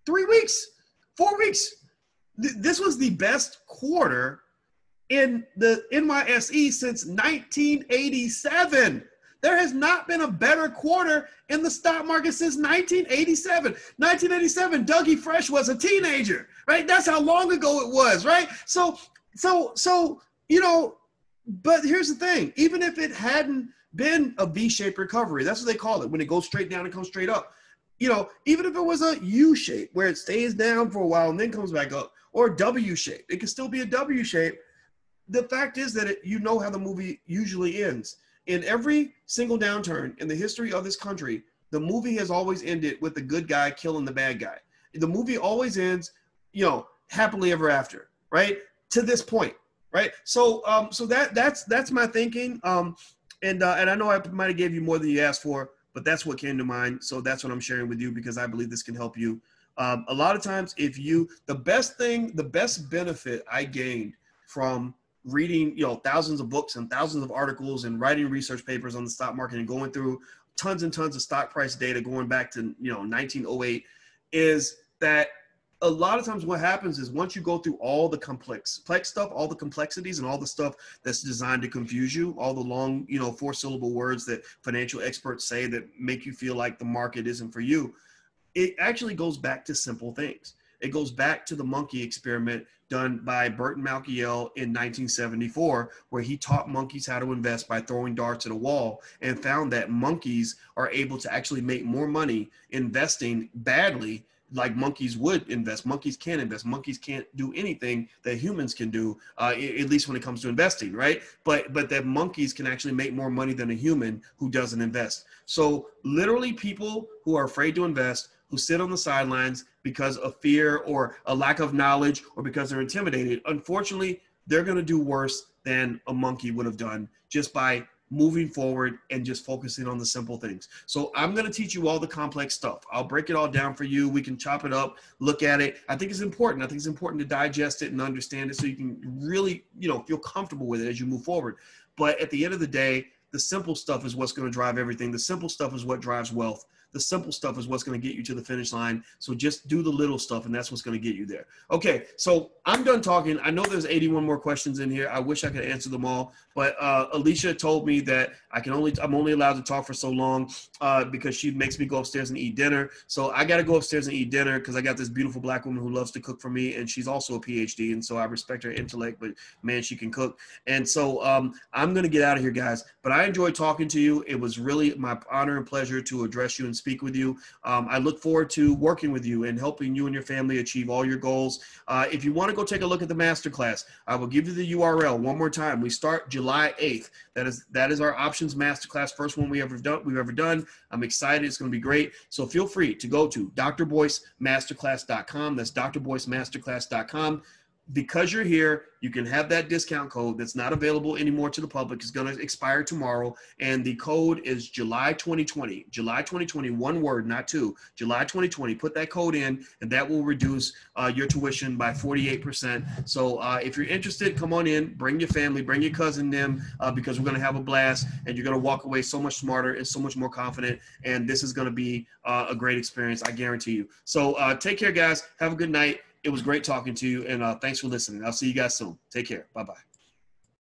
S1: three weeks, four weeks. Th- this was the best quarter in the NYSE since 1987. There has not been a better quarter in the stock market since 1987. 1987, Dougie Fresh was a teenager, right? That's how long ago it was, right? So, so, so, you know, but here's the thing even if it hadn't been a V shaped recovery, that's what they call it when it goes straight down and comes straight up. You know, even if it was a U shape where it stays down for a while and then comes back up, or W shape, it could still be a W shape. The fact is that it, you know how the movie usually ends in every single downturn in the history of this country, the movie has always ended with the good guy killing the bad guy. The movie always ends, you know, happily ever after, right? To this point, right? So, um, so that that's that's my thinking. Um, and uh, and I know I might have gave you more than you asked for, but that's what came to mind. So that's what I'm sharing with you because I believe this can help you. Um, a lot of times, if you the best thing, the best benefit I gained from reading, you know, thousands of books and thousands of articles and writing research papers on the stock market and going through tons and tons of stock price data going back to, you know, 1908 is that a lot of times what happens is once you go through all the complex complex stuff all the complexities and all the stuff that's designed to confuse you all the long you know four syllable words that financial experts say that make you feel like the market isn't for you it actually goes back to simple things it goes back to the monkey experiment done by Burton Malkiel in 1974, where he taught monkeys how to invest by throwing darts at a wall and found that monkeys are able to actually make more money investing badly like monkeys would invest. Monkeys can invest. Monkeys can't do anything that humans can do, uh, at least when it comes to investing, right? But but that monkeys can actually make more money than a human who doesn't invest. So literally, people who are afraid to invest who sit on the sidelines because of fear or a lack of knowledge or because they're intimidated, unfortunately, they're going to do worse than a monkey would have done just by moving forward and just focusing on the simple things. So I'm going to teach you all the complex stuff. I'll break it all down for you. We can chop it up, look at it. I think it's important. I think it's important to digest it and understand it so you can really, you know, feel comfortable with it as you move forward. But at the end of the day, the simple stuff is what's going to drive everything. The simple stuff is what drives wealth. The simple stuff is what's going to get you to the finish line. So just do the little stuff, and that's what's going to get you there. Okay, so I'm done talking. I know there's 81 more questions in here. I wish I could answer them all, but uh, Alicia told me that I can only I'm only allowed to talk for so long uh, because she makes me go upstairs and eat dinner. So I got to go upstairs and eat dinner because I got this beautiful black woman who loves to cook for me, and she's also a PhD, and so I respect her intellect. But man, she can cook. And so um, I'm gonna get out of here, guys. But I enjoyed talking to you. It was really my honor and pleasure to address you and speak with you. Um, I look forward to working with you and helping you and your family achieve all your goals. Uh, if you want to go take a look at the masterclass, I will give you the URL one more time. We start July 8th. That is that is our options masterclass, first one we ever done we've ever done. I'm excited. It's going to be great. So feel free to go to drboycemasterclass.com. That's drboycemasterclass.com because you're here, you can have that discount code that's not available anymore to the public. It's going to expire tomorrow. And the code is July 2020. July 2020, one word, not two. July 2020. Put that code in, and that will reduce uh, your tuition by 48%. So uh, if you're interested, come on in, bring your family, bring your cousin, them, uh, because we're going to have a blast and you're going to walk away so much smarter and so much more confident. And this is going to be uh, a great experience, I guarantee you. So uh, take care, guys. Have a good night. It was great talking to you, and uh, thanks for listening. I'll see you guys soon. Take care. Bye bye.